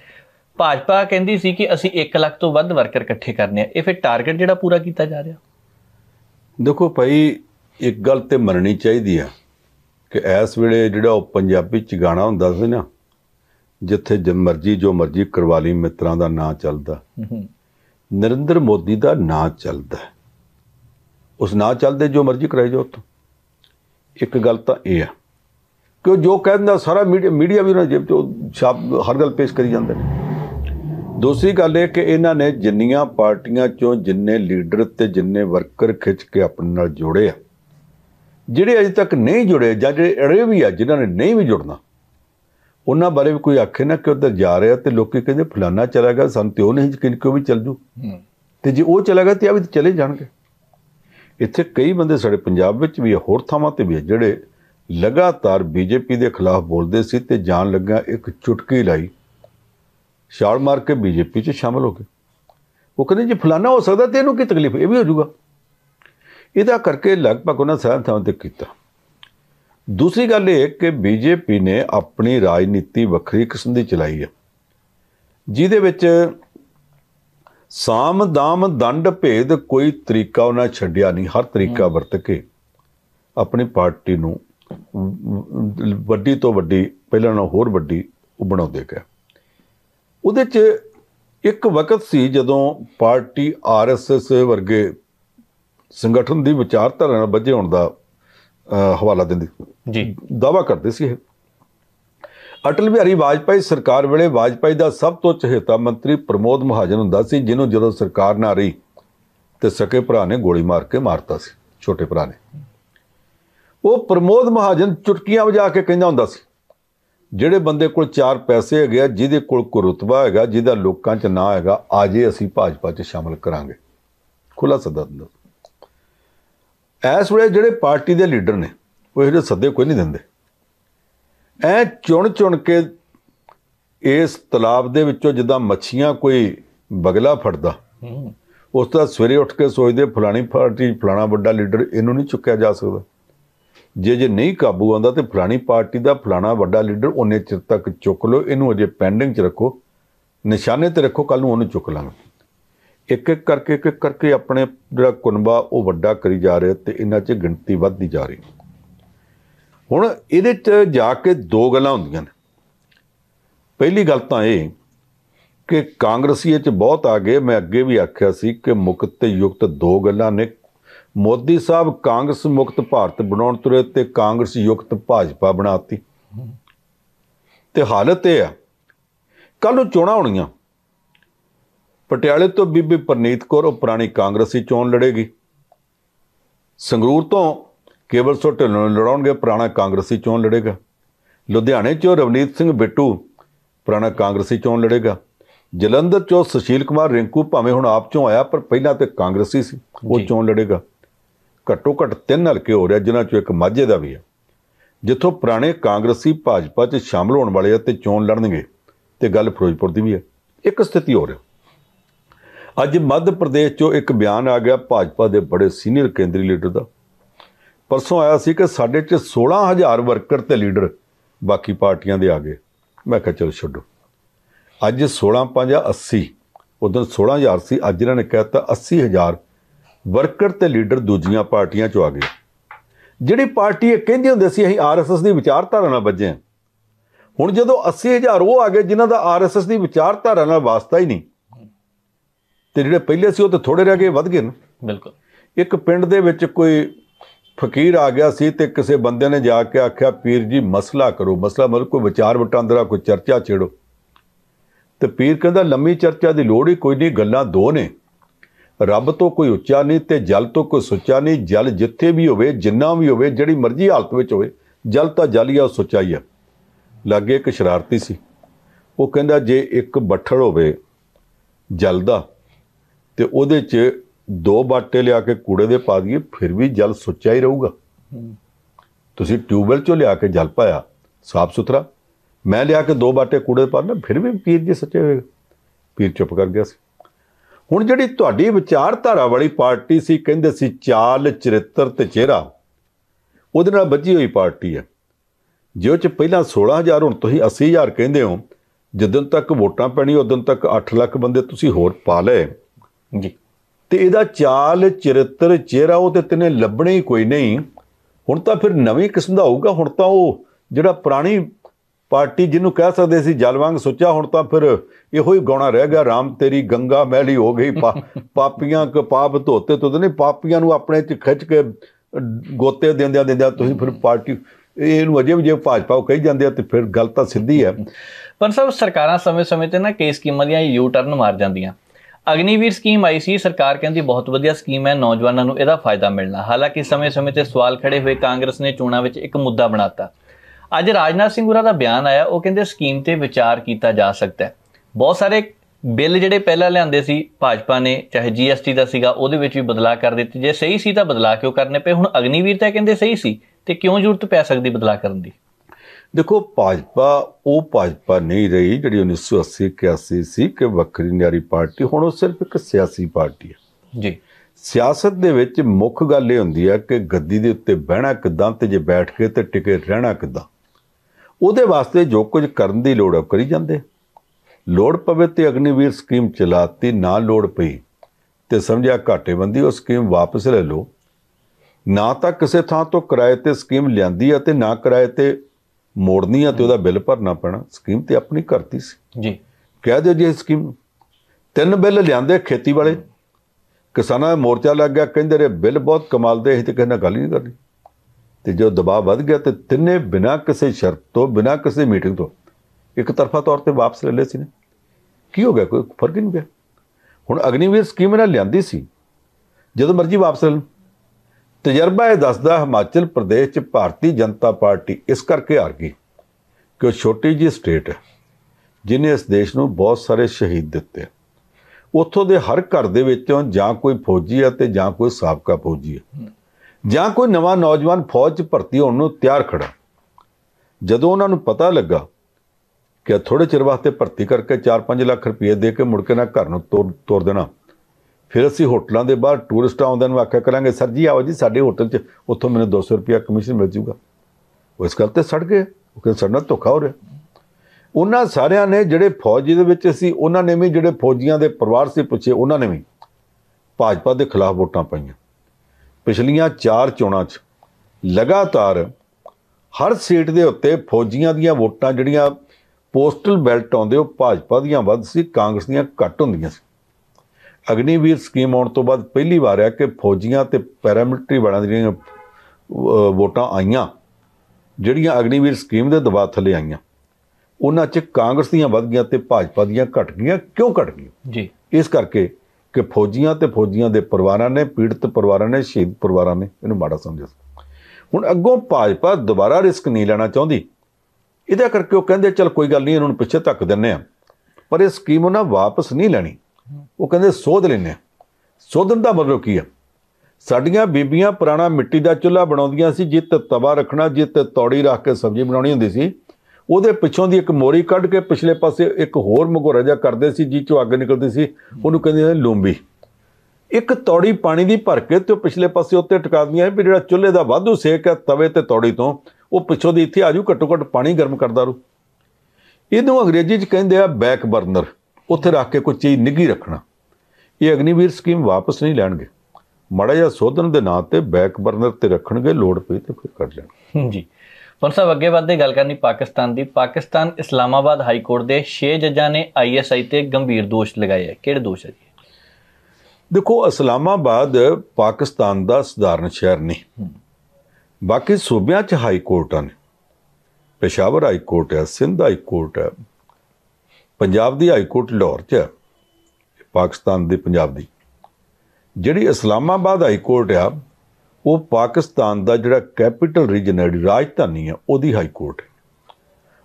[SPEAKER 1] ਭਾਜਪਾ ਕਹਿੰਦੀ ਸੀ ਕਿ ਅਸੀਂ 1 ਲੱਖ ਤੋਂ ਵੱਧ ਵਰਕਰ ਇਕੱਠੇ ਕਰਨੇ ਆ। ਇਹ ਫਿਰ ਟਾਰਗੇਟ ਜਿਹੜਾ ਪੂਰਾ ਕੀਤਾ ਜਾ ਰਿਹਾ?
[SPEAKER 2] ਦੇਖੋ ਭਾਈ ਇੱਕ ਗੱਲ ਤੇ ਮੰਨਣੀ ਚਾਹੀਦੀ ਆ ਕਿ ਇਸ ਵੇਲੇ ਜਿਹੜਾ ਉਹ ਪੰਜਾਬੀ ਚ ਗਾਣਾ ਹੁੰਦਾ ਸੀ ਨਾ ਜਿੱਥੇ ਜ ਮਰਜ਼ੀ ਜੋ ਮਰਜ਼ੀ ਕਰਵਾ ਲਈ ਮਿੱਤਰਾਂ ਦਾ ਨਾਂ ਚੱਲਦਾ। ਨਰਿੰਦਰ ਮੋਦੀ ਦਾ ਨਾਂ ਚੱਲਦਾ ਹੈ। ਉਸ ਨਾਂ ਚੱਲਦੇ ਜੋ ਮਰਜ਼ੀ ਕਰਾਈ ਜਾਓ ਉੱਥੋਂ ਇੱਕ ਗੱਲ ਤਾਂ ਇਹ ਆ ਕਿ ਉਹ ਜੋ ਕਹਿੰਦਾ ਸਾਰਾ ਮੀਡੀਆ ਮੀਡੀਆ ਵੀ ਉਹਨਾਂ ਦੀ ਜੇਬ ਚੋਂ ਛਾਪ ਹਰ ਗੱਲ ਪੇਸ਼ ਕਰੀ ਜਾਂਦੇ ਨੇ ਦੂਸਰੀ ਗੱਲ ਇਹ ਕਿ ਇਹਨਾਂ ਨੇ ਜਿੰਨੀਆਂ ਪਾਰਟੀਆਂ ਚੋਂ ਜਿੰਨੇ ਲੀਡਰ ਤੇ ਜਿੰਨੇ ਵਰਕਰ ਖਿੱਚ ਕੇ ਆਪਣੇ ਨਾਲ ਜੋੜੇ ਆ, ਜਿਹੜੇ ਅਜੇ ਤੱਕ ਨਹੀਂ ਜੁੜੇ ਜਾਂ ਜਿਹੜੇ ਅੜੇ ਵੀ ਆ, ਜਿਨ੍ਹਾਂ ਨੇ ਨਹੀਂ ਵੀ ਜੁੜਨਾ ਉਹਨਾਂ ਬਾਰੇ ਵੀ ਕੋਈ ਆਖੇ ਨਾ ਕਿ ਉਧਰ ਜਾ ਰਿਹਾ ਤੇ ਲੋਕੀ ਕਹਿੰਦੇ ਫਲਾਨਾ ਚਲਾ ਗਿਆ ਸਾਨੂੰ ਤੇ ਉਹ ਨਹੀਂ ਯਕੀਨ ਕਿ ਉਹ ਵੀ ਚੱਲ ਜੂ। ਤੇ ਜੇ ਉਹ ਚਲਾ ਗਿਆ ਤੇ ਆ ਵੀ ਚਲੇ ਜਾਣਗੇ। ਇੱਥੇ ਕਈ ਬੰਦੇ ਸਾਡੇ ਪੰਜਾਬ ਵਿੱਚ ਵੀ ਹੋਰ ਥਾਵਾਂ ਤੇ ਵੀ ਜਿਹੜੇ ਲਗਾਤਾਰ ਬੀਜੇਪੀ ਦੇ ਖਿਲਾਫ ਬੋਲਦੇ ਸੀ ਤੇ ਜਾਣ ਲੱਗਾ ਇੱਕ ਚੁਟਕੀ ਲਾਈ ਛਾਲ ਮਾਰ ਕੇ ਬੀਜੇਪੀ 'ਚ ਸ਼ਾਮਲ ਹੋ ਗਏ। ਉਹ ਕਹਿੰਦੇ ਜੇ ਫਲਾਨਾ ਹੋ ਸਕਦਾ ਤੇ ਇਹਨੂੰ ਕੀ ਤਕਲੀਫ ਇਹ ਵੀ ਹੋ ਜਾਊਗਾ ਇਹਦਾ ਕਰਕੇ ਲਗਭਗ ਉਹਨਾਂ ਸਾਰਿਆਂ ਥਾਵਾਂ ਤੇ ਕੀਤਾ। ਦੂਸਰੀ ਗੱਲ ਇਹ ਕਿ ਬੀਜੇਪੀ ਨੇ ਆਪਣੀ ਰਾਜਨੀਤੀ ਵੱਖਰੀ ਕਿਸਮ ਦੀ ਚਲਾਈ ਹੈ ਜਿਹਦੇ ਵਿੱਚ ਸਾਮ ਦਾਮ ਦੰਡ ਭੇਦ ਕੋਈ ਤਰੀਕਾ ਉਹਨਾਂ ਛੱਡਿਆ ਨਹੀਂ ਹਰ ਤਰੀਕਾ ਵਰਤ ਕੇ ਆਪਣੀ ਪਾਰਟੀ ਨੂੰ ਵੱਡੀ ਤੋਂ ਵੱਡੀ ਪਹਿਲਾਂ ਨਾਲੋਂ ਹੋਰ ਵੱਡੀ ਉਹ ਬਣਾਉਂਦੇ ਗਏ। ਉਹਦੇ 'ਚ ਇੱਕ ਵਕਤ ਸੀ ਜਦੋਂ ਪਾਰਟੀ ਆਰਐਸਐਸ ਵਰਗੇ ਸੰਗਠਨ ਦੀ ਵਿਚਾਰਧਾਰਾ ਨਾਲ ਬੱਝੇ ਹੋਣ ਦਾ ਹਵਾਲਾ ਦਿੰਦੀ।
[SPEAKER 1] ਜੀ।
[SPEAKER 2] ਦਾਵਾ ਕਰਦੇ ਸੀ ਇਹ। ਅਟਲ ਬਿਹਾਰੀ ਵਾਜਪਾਈ ਸਰਕਾਰ ਵੇਲੇ ਵਾਜਪਾਈ ਦਾ ਸਭ ਤੋਂ ਚਹੇਤਾ ਮੰਤਰੀ ਪ੍ਰਮੋਦ ਮਹਾਜਨ ਹੁੰਦਾ ਸੀ ਜਿਹਨੂੰ ਜਦੋਂ ਸਰਕਾਰ ਨਾ ਰਹੀ ਤੇ ਸਕੇ ਭਰਾ ਨੇ ਗੋਲੀ ਮਾਰ ਕੇ ਮਾਰਤਾ ਸੀ ਛੋਟੇ ਭਰਾ ਨੇ। ਉਹ ਪ੍ਰਮੋਦ ਮਹਾਜਨ ਚੁਟਕੀਆਂ ਵਜਾ ਕੇ ਕਹਿੰਦਾ ਹੁੰਦਾ ਸੀ ਜਿਹੜੇ ਬੰਦੇ ਕੋਲ ਚਾਰ ਪੈਸੇ ਹੈਗੇ ਆ ਜਿਹਦੇ ਕੋਲ ਕੋਈ ਰੁਤਬਾ ਹੈਗਾ ਜਿਹਦਾ ਲੋਕਾਂ 'ਚ ਨਾਂ ਹੈਗਾ ਆਜੇ ਅਸੀਂ ਭਾਜਪਾ 'ਚ ਸ਼ਾਮਲ ਕਰਾਂਗੇ। ਖੁੱਲਾ ਸੱਦਾ ਦਿੰਦਾ। ਇਸ ਵੇਲੇ ਜਿਹੜੇ ਪਾਰਟੀ ਦੇ ਲੀਡਰ ਨੇ ਉਹ ਇਹੋ ਜਿਹੇ ਸੱਦੇ ਕੋਈ ਨਹੀਂ ਦਿੰਦੇ। ਐ ਚੁਣ ਚੁਣ ਕੇ ਇਸ ਤਲਾਬ ਦੇ ਵਿੱਚੋਂ ਜਿੱਦਾਂ ਮੱਛੀਆਂ ਕੋਈ ਬਗਲਾ ਫੜਦਾ ਉਸ ਤੋਂ ਬਾਅਦ ਸਵੇਰੇ ਉੱਠ ਕੇ ਸੋਚਦੇ ਫਲਾਣੀ ਪਾਰਟੀ ਫਲਾਣਾ ਵੱਡਾ ਲੀਡਰ ਇਹਨੂੰ ਨਹੀਂ ਚੁੱਕਿਆ ਜਾ ਸਕਦਾ। ਜੇ ਜੇ ਨਹੀਂ ਕਾਬੂ ਆਉਂਦਾ ਤੇ ਫਲਾਣੀ ਪਾਰਟੀ ਦਾ ਫਲਾਣਾ ਵੱਡਾ ਲੀਡਰ ਉਹਨੇ ਚਿਰ ਤੱਕ ਚੁੱਕ ਲਓ ਇਹਨੂੰ ਅਜੇ ਪੈਂਡਿੰਗ 'ਚ ਰੱਖੋ। ਨਿਸ਼ਾਨੇ ਤੇ ਰੱਖੋ ਕੱਲ ਨੂੰ ਉਹਨੂੰ ਚੁੱਕ ਲਾਂਗੇ। ਇੱਕ ਇੱਕ ਕਰਕੇ ਇੱਕ ਇੱਕ ਕਰਕੇ ਆਪਣੇ ਜਿਹੜਾ ਕੁਨਬਾ ਉਹ ਵੱਡਾ ਕਰੀ ਜਾ ਰਿਹਾ ਤੇ ਇਹਨਾਂ 'ਚ ਗਿਣਤੀ ਵੱਧਦੀ ਜਾ ਰਹੀ। ਹੁਣ ਇਹਦੇ 'ਚ ਜਾ ਕੇ ਦੋ ਗੱਲਾਂ ਹੁੰਦੀਆਂ ਨੇ। ਪਹਿਲੀ ਗੱਲ ਤਾਂ ਇਹ ਕਿ ਕਾਂਗਰਸੀ ਇਹ 'ਚ ਬਹੁਤ ਆ ਗਏ। ਮੈਂ ਅੱਗੇ ਵੀ ਆਖਿਆ ਸੀ ਕਿ ਮੁਕਤ ਤੇ ਯੁਕਤ ਦੋ ਗੱਲਾਂ ਨੇ। ਮੋਦੀ ਸਾਹਿਬ ਕਾਂਗਰਸ ਮੁਕਤ ਭਾਰਤ ਬਣਾਉਣ ਤੁਰੇ ਤੇ ਕਾਂਗਰਸ ਯੁਕਤ ਭਾਜਪਾ ਬਣਾਤੀ। ਤੇ ਹਾਲਤ ਇਹ ਆ ਕੱਲ ਨੂੰ ਚੋਣਾਂ ਹੋਣੀਆਂ ਪਟਿਆਲੇ ਤੋਂ ਬੀਬੀ ਪ੍ਰਨੀਤ ਕੌਰ ਉਹ ਪੁਰਾਣੀ ਕਾਂਗਰਸੀ ਚੋਣ ਲੜੇਗੀ। ਸੰਗਰੂਰ ਤੋਂ ਕੇਵਲ ਸੋ ਢਿੱਲੋਂ ਨੂੰ ਲੜਾਉਣਗੇ ਪੁਰਾਣਾ ਕਾਂਗਰਸੀ ਚੋਣ ਲੜੇਗਾ। ਲੁਧਿਆਣੇ 'ਚੋਂ ਰਵਨੀਤ ਸਿੰਘ ਬਿੱਟੂ ਪੁਰਾਣਾ ਕਾਂਗਰਸੀ ਚੋਣ ਲੜੇਗਾ। ਜਲੰਧਰ 'ਚੋਂ ਸੁਸ਼ੀਲ ਕੁਮਾਰ ਰਿੰਕੂ ਭਾਵੇਂ ਹੁਣ ਆਪ 'ਚੋਂ ਆਇਆ ਪਰ ਪਹਿਲਾਂ ਤੇ ਕਾਂਗਰਸੀ ਸੀ ਉਹ। ਚੋਣ ਲੜੇਗਾ। ਘੱਟੋ ਘੱਟ ਤਿੰਨ ਹਲਕੇ ਹੋ ਰਿਹਾ ਜਿਨ੍ਹਾਂ 'ਚੋਂ ਇੱਕ ਮਾਝੇ ਦਾ ਵੀ ਹੈ ਜਿੱਥੋਂ ਪੁਰਾਣੇ ਕਾਂਗਰਸੀ ਭਾਜਪਾ 'ਚ ਸ਼ਾਮਲ ਹੋਣ ਵਾਲੇ ਆ ਤੇ ਚੋਣ ਲੜਨਗੇ ਤੇ ਗੱਲ ਫਿਰੋਜ਼ਪੁਰ ਦੀ ਵੀ ਹੈ। ਇੱਕ ਸਥਿਤੀ ਹੋ। ਰਿਹਾ ਅੱਜ ਮੱਧ ਪ੍ਰਦੇਸ਼ ਚੋਂ ਇੱਕ ਬਿਆਨ ਆ ਗਿਆ ਭਾਜਪਾ ਦੇ ਬੜੇ ਸੀਨੀਅਰ ਕੇਂਦਰੀ ਲੀਡਰ ਦਾ। ਪਰਸੋਂ ਆਇਆ ਸੀ ਕਿ ਸਾਡੇ 'ਚ 16000 ਵਰਕਰ ਤੇ ਲੀਡਰ ਬਾਕੀ ਪਾਰਟੀਆਂ ਦੇ ਆ ਗਏ। ਮੈਂ ਕਿਹਾ, ਚਲੋ ਛੱਡੋ। ਅੱਜ 16 5 80 ਉਦੋਂ 16000 ਸੀ, ਅੱਜ ਇਹਨਾਂ ਨੇ ਕਹਿਤਾ 80000 ਵਰਕਰ ਤੇ ਲੀਡਰ ਦੂਜੀਆਂ ਪਾਰਟੀਆਂ 'ਚੋਂ ਆ ਗਏ। ਜਿਹੜੀ ਪਾਰਟੀ ਇਹ ਕਹਿੰਦੀ ਹੁੰਦੇ ਸੀ, ਅਸੀਂ ਆਰਐਸਐਸ ਦੀ ਵਿਚਾਰਧਾਰਾ ਨਾਲ ਵੱਜੇ ਹਾਂ। ਹੁਣ ਜਦੋਂ 80000 ਉਹ ਆ ਗਏ, ਜਿਨ੍ਹਾਂ ਦਾ ਆਰਐਸਐਸ ਦੀ ਵਿਚਾਰਧਾਰਾ ਨਾਲ ਵਾਸਤਾ ਹੀ ਨਹੀਂ ਤੇ ਜਿਹੜੇ ਪਹਿਲੇ ਸੀ ਉਹ ਤੇ ਥੋੜੇ ਰਹਿ ਗਏ ਵੱਧ ਗਏ ਨਾ।
[SPEAKER 1] ਬਿਲਕੁਲ।
[SPEAKER 2] ਇੱਕ ਪਿੰਡ ਦੇ ਵਿੱਚ ਕੋਈ ਫਕੀਰ ਆ ਗਿਆ ਸੀ ਤੇ ਕਿਸੇ ਬੰਦੇ ਨੇ ਜਾ ਕੇ ਆਖਿਆ ਪੀਰ ਜੀ ਮਸਲਾ ਕਰੋ ਮਸਲਾ ਮਤਲਬ ਕੋਈ ਵਿਚਾਰ ਵਟਾਂਦਰਾ ਕੋਈ ਚਰਚਾ ਛੇੜੋ। ਤੇ ਪੀਰ ਕਹਿੰਦਾ ਲੰਮੀ ਚਰਚਾ ਦੀ ਲੋੜ ਹੀ ਕੋਈ ਨਹੀਂ ਗੱਲਾਂ ਦੋ ਨੇ। ਰੱਬ ਤੋਂ ਕੋਈ ਉੱਚਾ ਨਹੀਂ ਤੇ ਜਲ ਤੋਂ ਕੋਈ ਸੁੱਚਾ ਨਹੀਂ। ਜਲ ਜਿੱਥੇ ਵੀ ਹੋਵੇ ਜਿੰਨਾ ਵੀ ਹੋਵੇ ਜਿਹੜੀ ਮਰਜ਼ੀ ਹਾਲਤ ਵਿੱਚ ਹੋਵੇ ਜਲ ਤਾਂ ਜਲ ਹੀ ਆ ਸੁੱਚਾ ਹੀ ਆ। ਲਾਗੇ ਇੱਕ ਸ਼ਰਾਰਤੀ ਸੀ। ਉਹ ਕਹਿੰਦਾ ਜੇ ਇੱਕ ਬੱਠਲ ਹੋਵੇ ਜਲ ਦਾ ਤੇ ਉਹਦੇ 'ਚ ਦੋ ਬਾਟੇ ਲਿਆ ਕੇ ਕੂੜੇ ਦੇ ਪਾ ਦਈਏ ਫਿਰ ਵੀ ਜਲ ਸੁੱਚਾ ਹੀ ਰਹੂਗਾ। ਤੁਸੀਂ ਟਿਊਬਵੈਲ ਚੋਂ ਲਿਆ ਕੇ ਜਲ ਪਾਇਆ ਸਾਫ਼ ਸੁਥਰਾ। ਮੈਂ ਲਿਆ ਕੇ ਦੋ ਬਾਟੇ ਕੂੜੇ ਦੇ ਪਾ ਦਿੰਦਾ ਫਿਰ ਵੀ ਪੀਰ ਜੀ ਸੱਚੇ ਹੋਏਗਾ ਪੀਰ ਚੁੱਪ ਕਰ ਗਿਆ ਸੀ। ਹੁਣ ਜਿਹੜੀ ਤੁਹਾਡੀ ਵਿਚਾਰਧਾਰਾ ਵਾਲੀ ਪਾਰਟੀ ਸੀ ਕਹਿੰਦੇ ਸੀ ਚਾਲ ਚਰਿੱਤਰ ਤੇ ਚਿਹਰਾ। ਉਹਦੇ ਨਾਲ ਬੱਝੀ ਹੋਈ ਪਾਰਟੀ ਹੈ। ਜੇ ਉਹ ਚ ਪਹਿਲਾਂ 16000 ਹੁਣ ਤੁਸੀਂ 80000 ਕਹਿੰਦੇ ਹੋ ਜਦੋਂ ਤੱਕ ਵੋਟਾਂ ਪੈਣੀ ਉਦੋਂ ਤੱਕ 8 ਲੱਖ ਬੰਦੇ ਤੁਸੀਂ ਹੋਰ ਪਾ ਲਏ।
[SPEAKER 1] ਜੀ।
[SPEAKER 2] ਤੇ ਇਹਦਾ ਚਾਲ ਚਰਿੱਤਰ ਚਿਹਰਾ ਉਹ ਤੇ ਤੈਨੇ ਲੱਭਣੇ ਹੀ ਕੋਈ ਨਹੀਂ। ਹੁਣ ਤਾਂ ਫਿਰ ਨਵੀਂ ਕਿਸਮ ਦਾ ਹੋਊਗਾ ਹੁਣ ਤਾਂ ਉਹ ਜਿਹੜਾ ਪੁਰਾਣੀ ਪਾਰਟੀ ਜਿਹਨੂੰ ਕਹਿ ਸਕਦੇ ਸੀ ਜਲ ਵਾਂਗ ਸੁੱਚਾ ਹੁਣ ਤਾਂ ਫਿਰ ਇਹੋ ਹੀ ਗਾਉਣਾ ਰਹਿ ਗਿਆ ਰਾਮ ਤੇਰੀ ਗੰਗਾ ਮੈਲੀ ਹੋ ਗਈ ਪਾ- ਪਾਪੀਆਂ ਕ ਪਾਪ ਧੋਤੇ ਤੁਧ ਨਹੀਂ ਪਾਪੀਆਂ ਨੂੰ ਆਪਣੇ ਚ ਖਿੱਚ ਕੇ ਗੋਤੇ ਦਿੰਦਿਆਂ ਦਿੰਦਿਆਂ ਤੁਸੀਂ ਫਿਰ ਪਾਰਟੀ ਇਹਨੂੰ ਅਜੇ ਵੀ ਜੇ ਭਾਜਪਾ ਉਹ ਕਹੀ ਜਾਂਦੇ ਆ ਤੇ ਫਿਰ ਗੱਲ ਤਾਂ ਸਿੱਧੀ ਹੈ।
[SPEAKER 1] ਪਰ ਸਭ ਸਰਕਾਰਾਂ ਸਮੇਂ-ਸਮੇਂ ਤੇ ਨਾ ਕਈ ਸਕੀਮਾਂ ਦੀਆਂ ਯੂ ਟਰਨ ਮਾਰ ਜਾਂਦੀਆਂ। ਅਗਨੀਵੀਰ ਸਕੀਮ ਆਈ ਸੀ, ਸਰਕਾਰ ਕਹਿੰਦੀ ਬਹੁਤ ਵਧੀਆ ਸਕੀਮ ਹੈ, ਨੌਜਵਾਨਾਂ ਨੂੰ ਇਹਦਾ ਫਾਇਦਾ ਮਿਲਣਾ। ਹਾਲਾਂਕਿ ਸਮੇਂ-ਸਮੇਂ ਤੇ ਸਵਾਲ ਖੜੇ ਹੋਏ ਕਾਂਗਰਸ ਨੇ ਚੋਣਾਂ ਵਿੱਚ ਇੱਕ ਮੁੱਦਾ ਬਣਾਤਾ। ਅੱਜ ਰਾਜਨਾਥ ਸਿੰਘ ਹੋਰਾਂ ਦਾ ਬਿਆਨ ਆਇਆ, ਉਹ ਕਹਿੰਦੇ ਸਕੀਮ ਤੇ ਵਿਚਾਰ ਕੀਤਾ ਜਾ ਸਕਦਾ ਹੈ। ਬਹੁਤ ਸਾਰੇ ਬਿੱਲ ਜਿਹੜੇ ਪਹਿਲਾਂ ਲਿਆਂਦੇ ਸੀ, ਭਾਜਪਾ ਨੇ, ਚਾਹੇ ਜੀਐਸਟੀ ਦਾ ਸੀਗਾ, ਉਹਦੇ ਵਿੱਚ ਵੀ ਬਦਲਾਅ ਕਰ ਦਿੱਤੇ। ਜੇ ਸਹੀ ਸੀ ਤਾਂ ਬਦਲਾਅ ਕਿਉਂ ਕਰਨੇ ਪਏ? ਹੁਣ ਅਗਨੀਵੀਰ ਤਾਂ ਕਹਿੰਦੇ ਸਹੀ ਸੀ, ਤੇ ਕਿਉਂ ਜ਼ਰੂਰਤ ਪੈ ਸਕਦੀ ਬਦਲਾਅ ਕਰਨ ਦੀ?
[SPEAKER 2] ਦੇਖੋ ਭਾਜਪਾ ਉਹ ਭਾਜਪਾ ਨਹੀਂ ਰਹੀ ਜਿਹੜੀ 1980 81 ਸੀ ਕਿ ਵੱਖਰੀ ਨਿਆਰੀ ਪਾਰਟੀ ਹੁਣ ਉਹ ਸਿਰਫ ਇੱਕ ਸਿਆਸੀ ਪਾਰਟੀ ਹੈ।
[SPEAKER 1] ਜੀ।
[SPEAKER 2] ਸਿਆਸਤ ਦੇ ਵਿੱਚ ਮੁੱਖ ਗੱਲ ਇਹ ਹੁੰਦੀ ਹੈ ਕਿ ਗੱਦੀ ਦੇ ਉੱਤੇ ਬਹਿਣਾ ਕਿੱਦਾਂ ਤੇ ਜੇ ਬੈਠ ਕੇ ਤੇ ਟਿਕੇ ਰਹਿਣਾ ਕਿੱਦਾਂ। ਉਹਦੇ ਵਾਸਤੇ ਜੋ ਕੁਝ ਕਰਨ ਦੀ ਲੋੜ ਹੈ ਉਹ ਕਰੀ ਜਾਂਦੇ ਲੋੜ ਪਵੇ ਤੇ ਅਗਨੀਵੀਰ ਸਕੀਮ ਚਲਾਤੀ ਨਾ ਲੋੜ ਪਈ ਤੇ ਸਮਝਿਆ ਘਾਟੇਬੰਦੀ ਉਹ ਸਕੀਮ ਵਾਪਸ ਲੈ ਲਓ। ਨਾ ਤਾਂ ਕਿਸੇ ਥਾਂ ਤੋਂ ਕਿਰਾਏ ਤੇ ਸਕੀਮ ਲਿਆਂਦੀ ਹੈ ਤੇ ਨਾ ਕਿਰਾਏ ਤੇ ਮੋੜਨੀ ਆ ਤੇ ਉਹਦਾ ਬਿੱਲ ਭਰਨਾ ਪੈਣਾ। ਸਕੀਮ ਤੇ ਆਪਣੀ ਕਰਤੀ ਸੀ।
[SPEAKER 1] ਜੀ।
[SPEAKER 2] ਕਹਿ ਦਿਓ ਜੀ ਇਹ ਸਕੀਮ। ਤਿੰਨ ਬਿੱਲ ਲਿਆਂਦੇ ਖੇਤੀ ਵਾਲੇ। ਕਿਸਾਨਾਂ ਦਾ ਮੋਰਚਾ ਲੱਗ ਗਿਆ। ਕਹਿੰਦੇ ਰੇ ਬਿੱਲ ਬਹੁਤ ਕਮਾਲ ਦੇ ਅਸੀਂ ਤੇ ਕਿਸੇ ਨਾਲ ਗੱਲ ਹੀ ਨਹੀਂ ਕਰਨੀ। ਤੇ ਜੋ ਦਬਾਅ ਵੱਧ ਗਿਆ ਤੇ ਤਿੰਨੇ ਬਿਨਾਂ ਕਿਸੇ ਸ਼ਰਤ ਤੋਂ ਬਿਨਾਂ ਕਿਸੇ ਮੀਟਿੰਗ ਤੋਂ ਇੱਕ ਤਰਫਾ ਤੌਰ ਤੇ ਵਾਪਸ ਲੈ ਲਏ ਸੀ ਨੇ। ਕੀ ਹੋ ਗਿਆ? ਕੋਈ ਫ਼ਰਕ ਹੀ ਨਹੀਂ ਪਿਆ। ਹੁਣ ਅਗਨੀਵੀਰ ਸਕੀਮ ਇਹਨਾਂ ਲਿਆਂਦੀ ਸੀ। ਜਦੋਂ ਮਰਜ਼ੀ ਵਾਪਸ ਲੈ ਲੈਣ ਤਜਰਬਾ ਇਹ ਦੱਸਦਾ, ਹਿਮਾਚਲ ਪ੍ਰਦੇਸ਼ 'ਚ ਭਾਰਤੀ ਜਨਤਾ ਪਾਰਟੀ ਇਸ ਕਰਕੇ ਹਾਰ ਗਈ ਕਿ ਉਹ ਛੋਟੀ ਜਿਹੀ ਸਟੇਟ ਹੈ ਜਿਨੇ ਇਸ ਦੇਸ਼ ਨੂੰ ਬਹੁਤ ਸਾਰੇ ਸ਼ਹੀਦ ਦਿੱਤੇ ਉੱਥੋਂ ਦੇ ਹਰ ਘਰ ਦੇ ਵਿੱਚੋਂ ਜਾਂ ਕੋਈ ਫੌਜੀ ਹੈ ਤੇ ਜਾਂ ਕੋਈ ਸਾਬਕਾ ਫੌਜੀ ਹੈ ਜਾਂ ਕੋਈ ਨਵਾਂ ਨੌਜਵਾਨ ਫੌਜ 'ਚ ਭਰਤੀ ਹੋਣ ਨੂੰ ਤਿਆਰ ਖੜਾ। ਜਦੋਂ ਉਹਨਾਂ ਨੂੰ ਪਤਾ ਲੱਗਾ ਕਿ ਥੋੜੇ ਚਿਰ ਵਾਸਤੇ ਭਰਤੀ ਕਰਕੇ 4-5 ਲੱਖ ਰੁਪਏ ਦੇ ਕੇ ਮੁੜ ਕੇ ਨਾ ਘਰ ਨੂੰ ਤੋੜ ਤੋਰ ਦੇਣਾ ਫਿਰ ਅਸੀਂ ਹੋਟਲਾਂ ਦੇ ਬਾਹਰ ਟੂਰਿਸਟ ਆਉਂਦਿਆਂ ਨੂੰ ਆਖਿਆ ਕਰਾਂਗੇ, ਸਰ ਜੀ, ਆਓ ਜੀ, ਸਾਡੇ ਹੋਟਲ 'ਚ ਉੱਥੋਂ ਮੈਨੂੰ 200 ਰੁਪਿਆ ਕਮਿਸ਼ਨ ਮਿਲ ਜੂਗਾ ਉਹ ਇਸ ਗੱਲ ਤੇ ਸੜ ਗਏ। ਉਹ ਕਹਿੰਦੇ, ਸਾਡੇ ਨਾਲ ਧੋਖਾ ਹੋ ਰਿਹਾ। ਉਹਨਾਂ ਸਾਰਿਆਂ ਨੇ ਜਿਹੜੇ ਫੌਜੀ ਦੇ ਵਿੱਚ ਸੀ, ਉਹਨਾਂ ਨੇ ਵੀ ਜਿਹੜੇ ਫੌਜੀਆਂ ਦੇ ਪਰਿਵਾਰ ਸੀ ਪੁੱਛੇ, ਉਹਨਾਂ ਨੇ ਵੀ ਭਾਜਪਾ ਦੇ ਖਿਲਾਫ ਵੋਟਾਂ ਪਾਈਆਂ। ਪਿਛਲੀਆਂ ਚਾਰ ਚੋਣਾਂ 'ਚ ਲਗਾਤਾਰ ਹਰ ਸੀਟ ਦੇ ਉੱਤੇ ਫੌਜੀਆਂ ਦੀਆਂ ਵੋਟਾਂ ਜਿਹੜੀਆਂ ਪੋਸਟਲ ਬੈਲਟ ਆਉਂਦੇ, ਉਹ ਭਾਜਪਾ ਦੀਆਂ ਵੱਧ ਸੀ, ਕਾਂਗਰਸ ਦੀਆਂ ਘੱਟ ਹੁੰਦੀਆਂ ਸੀ। ਅਗਨੀਵੀਰ ਸਕੀਮ ਆਉਣ ਤੋਂ ਬਾਅਦ ਪਹਿਲੀ ਵਾਰ ਹੈ ਕਿ ਫੌਜੀਆਂ ਤੇ ਪੈਰਾਮਿਲਟਰੀ ਵਾਲਿਆਂ ਦੀਆਂ ਅਹ, ਵੋਟਾਂ ਆਈਆਂ ਜਿਹੜੀਆਂ ਅਗਨੀਵੀਰ ਸਕੀਮ ਦੇ ਦਬਾਅ ਥੱਲੇ ਆਈਆਂ। ਉਹਨਾਂ 'ਚ ਕਾਂਗਰਸ ਦੀਆਂ ਵੱਧ ਗਈਆਂ ਤੇ ਭਾਜਪਾ ਦੀਆਂ ਘਟ ਗਈਆਂ। ਕਿਉਂ ਘਟ ਗਈਆਂ?
[SPEAKER 1] ਜੀ।
[SPEAKER 2] ਇਸ ਕਰਕੇ ਕਿ ਫੌਜੀਆਂ ਤੇ ਫੌਜੀਆਂ ਦੇ ਪਰਿਵਾਰਾਂ ਨੇ ਪੀੜਤ ਪਰਿਵਾਰਾਂ ਨੇ ਸ਼ਹੀਦ ਪਰਿਵਾਰਾਂ ਨੇ ਇਹਨੂੰ ਮਾੜਾ ਸਮਝਿਆ। ਹੁਣ ਅੱਗੋਂ ਭਾਜਪਾ ਦੁਬਾਰਾ ਰਿਸਕ ਨਹੀਂ ਲੈਣਾ ਚਾਹੁੰਦੀ। ਇਹਦਾ ਕਰਕੇ ਉਹ ਕਹਿੰਦੇ ਚਲ ਕੋਈ ਗੱਲ ਨਹੀਂ ਇਹਨਾਂ ਨੂੰ ਪਿੱਛੇ ਧੱਕ ਦਿੰਨੇ ਆ ਪਰ ਇਹ ਸਕੀਮ ਉਹਨਾਂ ਵਾਪਸ ਨਹੀਂ ਲੈਣੀ। ਉਹ ਕਹਿੰਦੇ ਸੋਧ ਲੈਣੇ ਆ ਸੋਧਣ ਦਾ ਮਤਲਬ ਕੀ ਆ? ਸਾਡੀਆਂ ਬੀਬੀਆਂ ਪੁਰਾਣਾ ਮਿੱਟੀ ਦਾ ਚੁੱਲ੍ਹਾ ਬਣਾਉਂਦੀਆਂ ਸੀ, ਜਿੱਤ ਤਵਾ ਰੱਖਣਾ, ਜਿੱਤ ਤੌੜੀ ਰੱਖ ਕੇ ਸਬਜ਼ੀ ਬਣਾਉਣੀ ਹੁੰਦੀ ਸੀ। ਉਹਦੇ ਪਿੱਛੋਂ ਦੀ ਇੱਕ ਮੋਰੀ ਕੱਢ ਕੇ ਪਿਛਲੇ ਪਾਸੇ ਇੱਕ ਹੋਰ ਮਗੋਰਾ ਜਿਹਾ ਕਰਦੇ ਸੀ ਜੀ ਚੋਂ ਅੱਗ ਨਿਕਲਦੀ ਸੀ। ਉਹਨੂੰ ਕਹਿੰਦੇ ਨੇ ਲੂੰਬੀ। ਇੱਕ ਤੌੜੀ ਪਾਣੀ ਦੀ ਭਰ ਕੇ ਤੇ ਉਹ ਪਿਛਲੇ ਪਾਸੇ ਉੱਤੇ ਟਿਕਾ ਦਿੰਦੀਆਂ ਵੀ ਜਿਹੜਾ ਚੁੱਲ੍ਹੇ ਦਾ ਵਾਧੂ ਸੇਕ ਹੈ ਤਵੇ ਤੇ ਤੌੜੀ ਤੋਂ, ਉਹ ਪਿੱਛੋਂ ਦੀ ਇੱਥੇ ਆਜੂ ਘੱਟੋ ਘੱਟ ਪਾਣੀ ਗਰਮ ਕਰਦਾ ਰੂ ਇਹਨੂੰ ਅੰਗਰੇਜ਼ੀ 'ਚ ਕਹਿੰਦੇ ਆ ਬੈਕ ਬਰਨਰ ਉੱਥੇ ਰੱਖ ਕੇ ਕੋਈ ਚੀਜ਼ ਨਿੱਗੀ ਰੱਖਣਾ। ਇਹ ਅਗਨੀਵੀਰ ਸਕੀਮ ਵਾਪਸ ਨਹੀਂ ਲੈਣਗੇ। ਮਾੜਾ ਜਿਹਾ ਸੋਧਣ ਦੇ ਨਾਂ ਤੇ ਬੈਕ ਬਰਨਰ ਤੇ ਰੱਖਣਗੇ ਲੋੜ ਪਈ ਤੇ ਫਿਰ ਕੱਢ ਲੈਣ।
[SPEAKER 1] ਜੀ। ਪਰ ਸਾਹਿਬ ਅੱਗੇ ਵਧਦੇ ਗੱਲ ਕਰਨੀ ਪਾਕਿਸਤਾਨ ਦੀ। ਪਾਕਿਸਤਾਨ ਇਸਲਾਮਾਬਾਦ ਹਾਈ ਕੋਰਟ ਦੇ 6 ਜੱਜਾਂ ਨੇ ਆਈਐਸਆਈ ਤੇ ਗੰਭੀਰ ਦੋਸ਼ ਲਗਾਏ ਹੈ। ਕਿਹੜੇ ਦੋਸ਼ ਹੈ ਜੀ?
[SPEAKER 2] ਦੇਖੋ ਇਸਲਾਮਾਬਾਦ ਪਾਕਿਸਤਾਨ ਦਾ ਸਧਾਰਨ ਸ਼ਹਿਰ ਨਹੀਂ। ਬਾਕੀ ਸੂਬਿਆਂ 'ਚ ਹਾਈ ਕੋਰਟਾਂ ਨੇ। ਪੇਸ਼ਾਵਰ ਹਾਈ ਕੋਰਟ ਹੈ ਸਿੰਧ ਹਾਈ ਕੋਰਟ ਹੈ ਪੰਜਾਬ ਦੀ ਹਾਈ ਕੋਰਟ ਲਾਹੌਰ 'ਚ ਹੈ, ਪਾਕਿਸਤਾਨ ਦੇ ਪੰਜਾਬ ਦੀ। ਜਿਹੜੀ ਇਸਲਾਮਾਬਾਦ ਹਾਈ ਕੋਰਟ ਆ, ਉਹ ਪਾਕਿਸਤਾਨ ਦਾ ਜਿਹੜਾ ਕੈਪੀਟਲ ਰੀਜਨ ਹੈ, ਜਿਹੜੀ ਰਾਜਧਾਨੀ ਆ ਉਹਦੀ ਹਾਈ ਕੋਰਟ ਹੈ।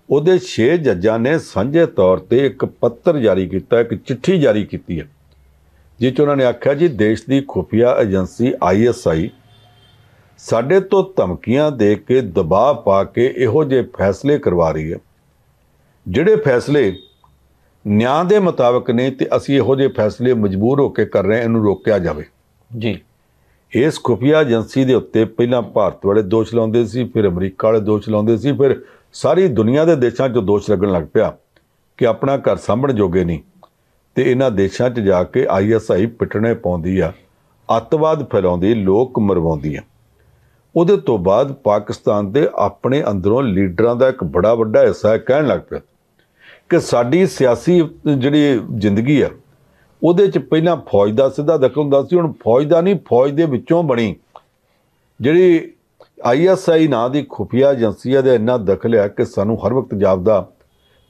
[SPEAKER 2] ਉਹਦੇ 6 ਜੱਜਾਂ ਨੇ ਸਾਂਝੇ ਤੌਰ ਤੇ ਇੱਕ ਪੱਤਰ ਜਾਰੀ ਕੀਤਾ, ਇੱਕ ਚਿੱਠੀ ਜਾਰੀ ਕੀਤੀ ਹੈ, ਜਿਸ 'ਚ ਉਹਨਾਂ ਨੇ ਆਖਿਆ ਜੀ, ਦੇਸ਼ ਦੀ ਖੁਫੀਆ ਏਜੰਸੀ ਆਈਐਸਆਈ ਸਾਡੇ ਤੋਂ ਧਮਕੀਆਂ ਦੇ ਕੇ ਦਬਾਅ ਪਾ ਕੇ ਇਹੋ ਜਿਹੇ ਫੈਸਲੇ ਕਰਵਾ ਰਹੀ ਹੈ। ਜਿਹੜੇ ਫੈਸਲੇ ਨਿਆਂ ਦੇ ਮੁਤਾਬਕ ਨੇ ਤੇ ਅਸੀਂ ਇਹੋ ਜਿਹੇ ਫੈਸਲੇ ਮਜਬੂਰ ਹੋ ਕੇ ਕਰ ਰਹੇ ਹਾਂ ਇਹਨੂੰ ਰੋਕਿਆ ਜਾਵੇ।
[SPEAKER 1] ਜੀ।
[SPEAKER 2] ਇਸ ਖੁਫੀਆ ਏਜੰਸੀ ਦੇ ਉੱਤੇ ਪਹਿਲਾਂ ਭਾਰਤ ਵਾਲੇ ਦੋਸ਼ ਲਾਉਂਦੇ ਸੀ ਫਿਰ ਅਮਰੀਕਾ ਵਾਲੇ ਦੋਸ਼ ਲਾਉਂਦੇ ਸੀ ਫਿਰ ਸਾਰੀ ਦੁਨੀਆ ਦੇ ਦੇਸ਼ਾਂ 'ਚ ਦੋਸ਼ ਲੱਗਣ ਲੱਗ ਪਿਆ ਕਿ ਆਪਣਾ ਘਰ ਸਾਂਭਣ ਜੋਗੇ ਨਹੀਂ। ਤੇ ਇਹਨਾਂ ਦੇਸ਼ਾਂ 'ਚ ਜਾ ਕੇ ਆਈਐਸਆਈ ਪਿਟਣੇ ਪਾਉਂਦੀ ਆ ਅੱਤਵਾਦ ਫੈਲਾਉਂਦੀ ਲੋਕ ਮਰਵਾਉਂਦੀ ਆ। ਉਹਦੇ ਤੋਂ ਬਾਅਦ ਪਾਕਿਸਤਾਨ ਦੇ ਆਪਣੇ ਅੰਦਰੋਂ ਲੀਡਰਾਂ ਦਾ ਇੱਕ ਬੜਾ ਵੱਡਾ ਹਿੱਸਾ ਕਹਿਣ ਲੱਗ ਪਿਆ ਕਿ ਸਾਡੀ ਸਿਆਸੀ ਜਿਹੜੀ ਜ਼ਿੰਦਗੀ ਆ, ਉਹਦੇ 'ਚ ਪਹਿਲਾਂ ਫੌਜ ਦਾ ਸਿੱਧਾ ਦਖਲ ਹੁੰਦਾ ਸੀ, ਹੁਣ ਫੌਜ ਦਾ ਨਹੀਂ, ਫੌਜ ਦੇ ਵਿੱਚੋਂ ਬਣੀ। ਜਿਹੜੀ ਆਈਐਸਆਈ ਨਾਂ ਦੀ ਖੁਫੀਆ ਏਜੰਸੀ ਦੇ ਇੰਨਾ ਦਖਲ ਹੈ ਕਿ ਸਾਨੂੰ ਹਰ ਵਕਤ ਜਾਪਦਾ,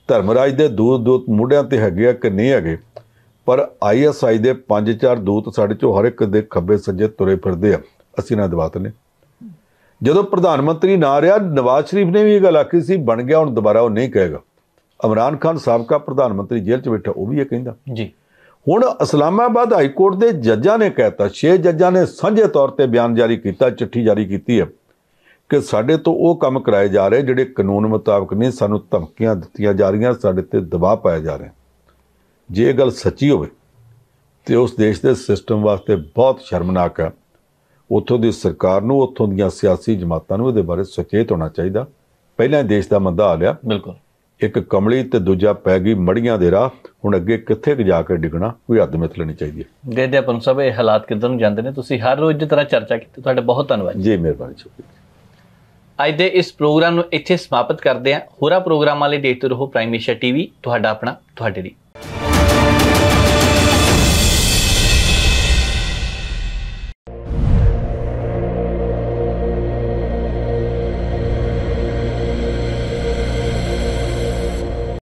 [SPEAKER 2] ਧਰਮਰਾਜ ਦੇ ਦੂਤ ਦੂਤ ਮੁੰਡਿਆਂ ਤੇ ਹੈਗੇ ਆ ਕਿ ਨਹੀਂ ਹੈਗੇ। ਪਰ ਆਈਐਸਆਈ ਦੇ ਪੰਜ ਚਾਰ ਦੂਤ ਸਾਡੇ ਚੋਂ ਹਰ ਇੱਕ ਦੇ ਖੱਬੇ ਸੱਜੇ ਤੁਰੇ ਫਿਰਦੇ ਆ। ਅਸੀਂ ਨਾ ਦਬਾਤ ਨੇ। ਜਦੋਂ ਪ੍ਰਧਾਨ ਮੰਤਰੀ ਨਾ ਰਿਹਾ, ਨਵਾਜ਼ ਸ਼ਰੀਫ ਨੇ ਵੀ ਇਹ ਗੱਲ ਆਖੀ ਸੀ, ਬਣ ਗਿਆ, ਹੁਣ ਦੁਬਾਰਾ ਉਹ ਨਹੀਂ ਕਹੇਗਾ। ਇਮਰਾਨ ਖਾਨ ਸਾਬਕਾ ਪ੍ਰਧਾਨ ਮੰਤਰੀ ਜੇਲ੍ਹ 'ਚ ਬੈਠਾ ਉਹ ਵੀ ਇਹ ਕਹਿੰਦਾ।
[SPEAKER 1] ਜੀ।
[SPEAKER 2] ਹੁਣ ਇਸਲਾਮਾਬਾਦ ਹਾਈ ਕੋਰਟ ਦੇ ਜੱਜਾਂ ਨੇ ਕਹਿਤਾ ਛੇ ਜੱਜਾਂ ਨੇ ਸਾਂਝੇ ਤੌਰ ਤੇ ਬਿਆਨ ਜਾਰੀ ਕੀਤਾ ਚਿੱਠੀ ਜਾਰੀ ਕੀਤੀ ਹੈ ਕਿ ਸਾਡੇ ਤੋਂ ਉਹ ਕੰਮ ਕਰਾਏ ਜਾ ਰਹੇ ਜਿਹੜੇ ਕਾਨੂੰਨ ਮੁਤਾਬਕ ਨਹੀਂ ਸਾਨੂੰ ਧਮਕੀਆਂ ਦਿੱਤੀਆਂ ਜਾ ਰਹੀਆਂ ਸਾਡੇ ਤੇ ਦਬਾਅ ਪਾਇਆ ਜਾ ਰਿਹਾ। ਜੇ ਇਹ ਗੱਲ ਸੱਚੀ ਹੋਵੇ ਤੇ ਉਸ ਦੇਸ਼ ਦੇ ਸਿਸਟਮ ਵਾਸਤੇ ਬਹੁਤ ਸ਼ਰਮਨਾਕ ਹੈ। ਉੱਥੋਂ ਦੀ ਸਰਕਾਰ ਨੂੰ ਉੱਥੋਂ ਦੀਆਂ ਸਿਆਸੀ ਜਮਾਤਾਂ ਨੂੰ ਇਹਦੇ ਬਾਰੇ ਸੁਚੇਤ ਹੋਣਾ ਚਾਹੀਦਾ। ਪਹਿਲਾਂ ਦੇਸ਼ ਦਾ ਮੰਦਾ ਹਾਲਿਆ
[SPEAKER 1] ਬਿਲਕੁਲ।
[SPEAKER 2] ਇੱਕ ਕਮਲੀ ਤੇ ਦੂਜਾ ਪੈ ਗਈ ਮੜੀਆਂ ਦੇ ਰਾਹ। ਹੁਣ ਅੱਗੇ ਕਿੱਥੇ ਕੁ ਜਾ ਕੇ ਡਿੱਗਣਾ ਕੋਈ ਹੱਦ ਮਿੱਥ ਲੈਣੀ ਚਾਹੀਦੀ ਹੈ।
[SPEAKER 1] ਦੇ ਦੇ ਆਪਾਂ ਸਭ ਇਹ ਹਾਲਾਤ ਕਿੱਧਰ ਨੂੰ ਜਾਂਦੇ ਨੇ ਤੁਸੀਂ ਹਰ ਰੋਜ਼ ਦੀ ਤਰ੍ਹਾਂ ਚਰਚਾ ਕੀਤੀ ਤੁਹਾਡਾ ਬਹੁਤ ਧੰਨਵਾਦ
[SPEAKER 2] ਜੀ ਮਿਹਰਬਾਨੀ ਸ਼ੁਕਰੀਆ।
[SPEAKER 1] ਅੱਜ ਦੇ ਇਸ ਪ੍ਰੋਗਰਾਮ ਨੂੰ ਇੱਥੇ ਸਮਾਪਤ ਕਰਦੇ ਹਾਂ। ਹੋਰਾਂ ਪ੍ਰੋਗਰਾਮਾਂ ਲਈ ਦੇਖਦੇ ਰਹੋ ਪ੍ਰਾਈਮ ਏਸ਼ੀਆ ਟੀਵੀ ਤੁਹਾਡਾ ਆਪਣਾ ਤੁਹਾਡੇ ਲਈ।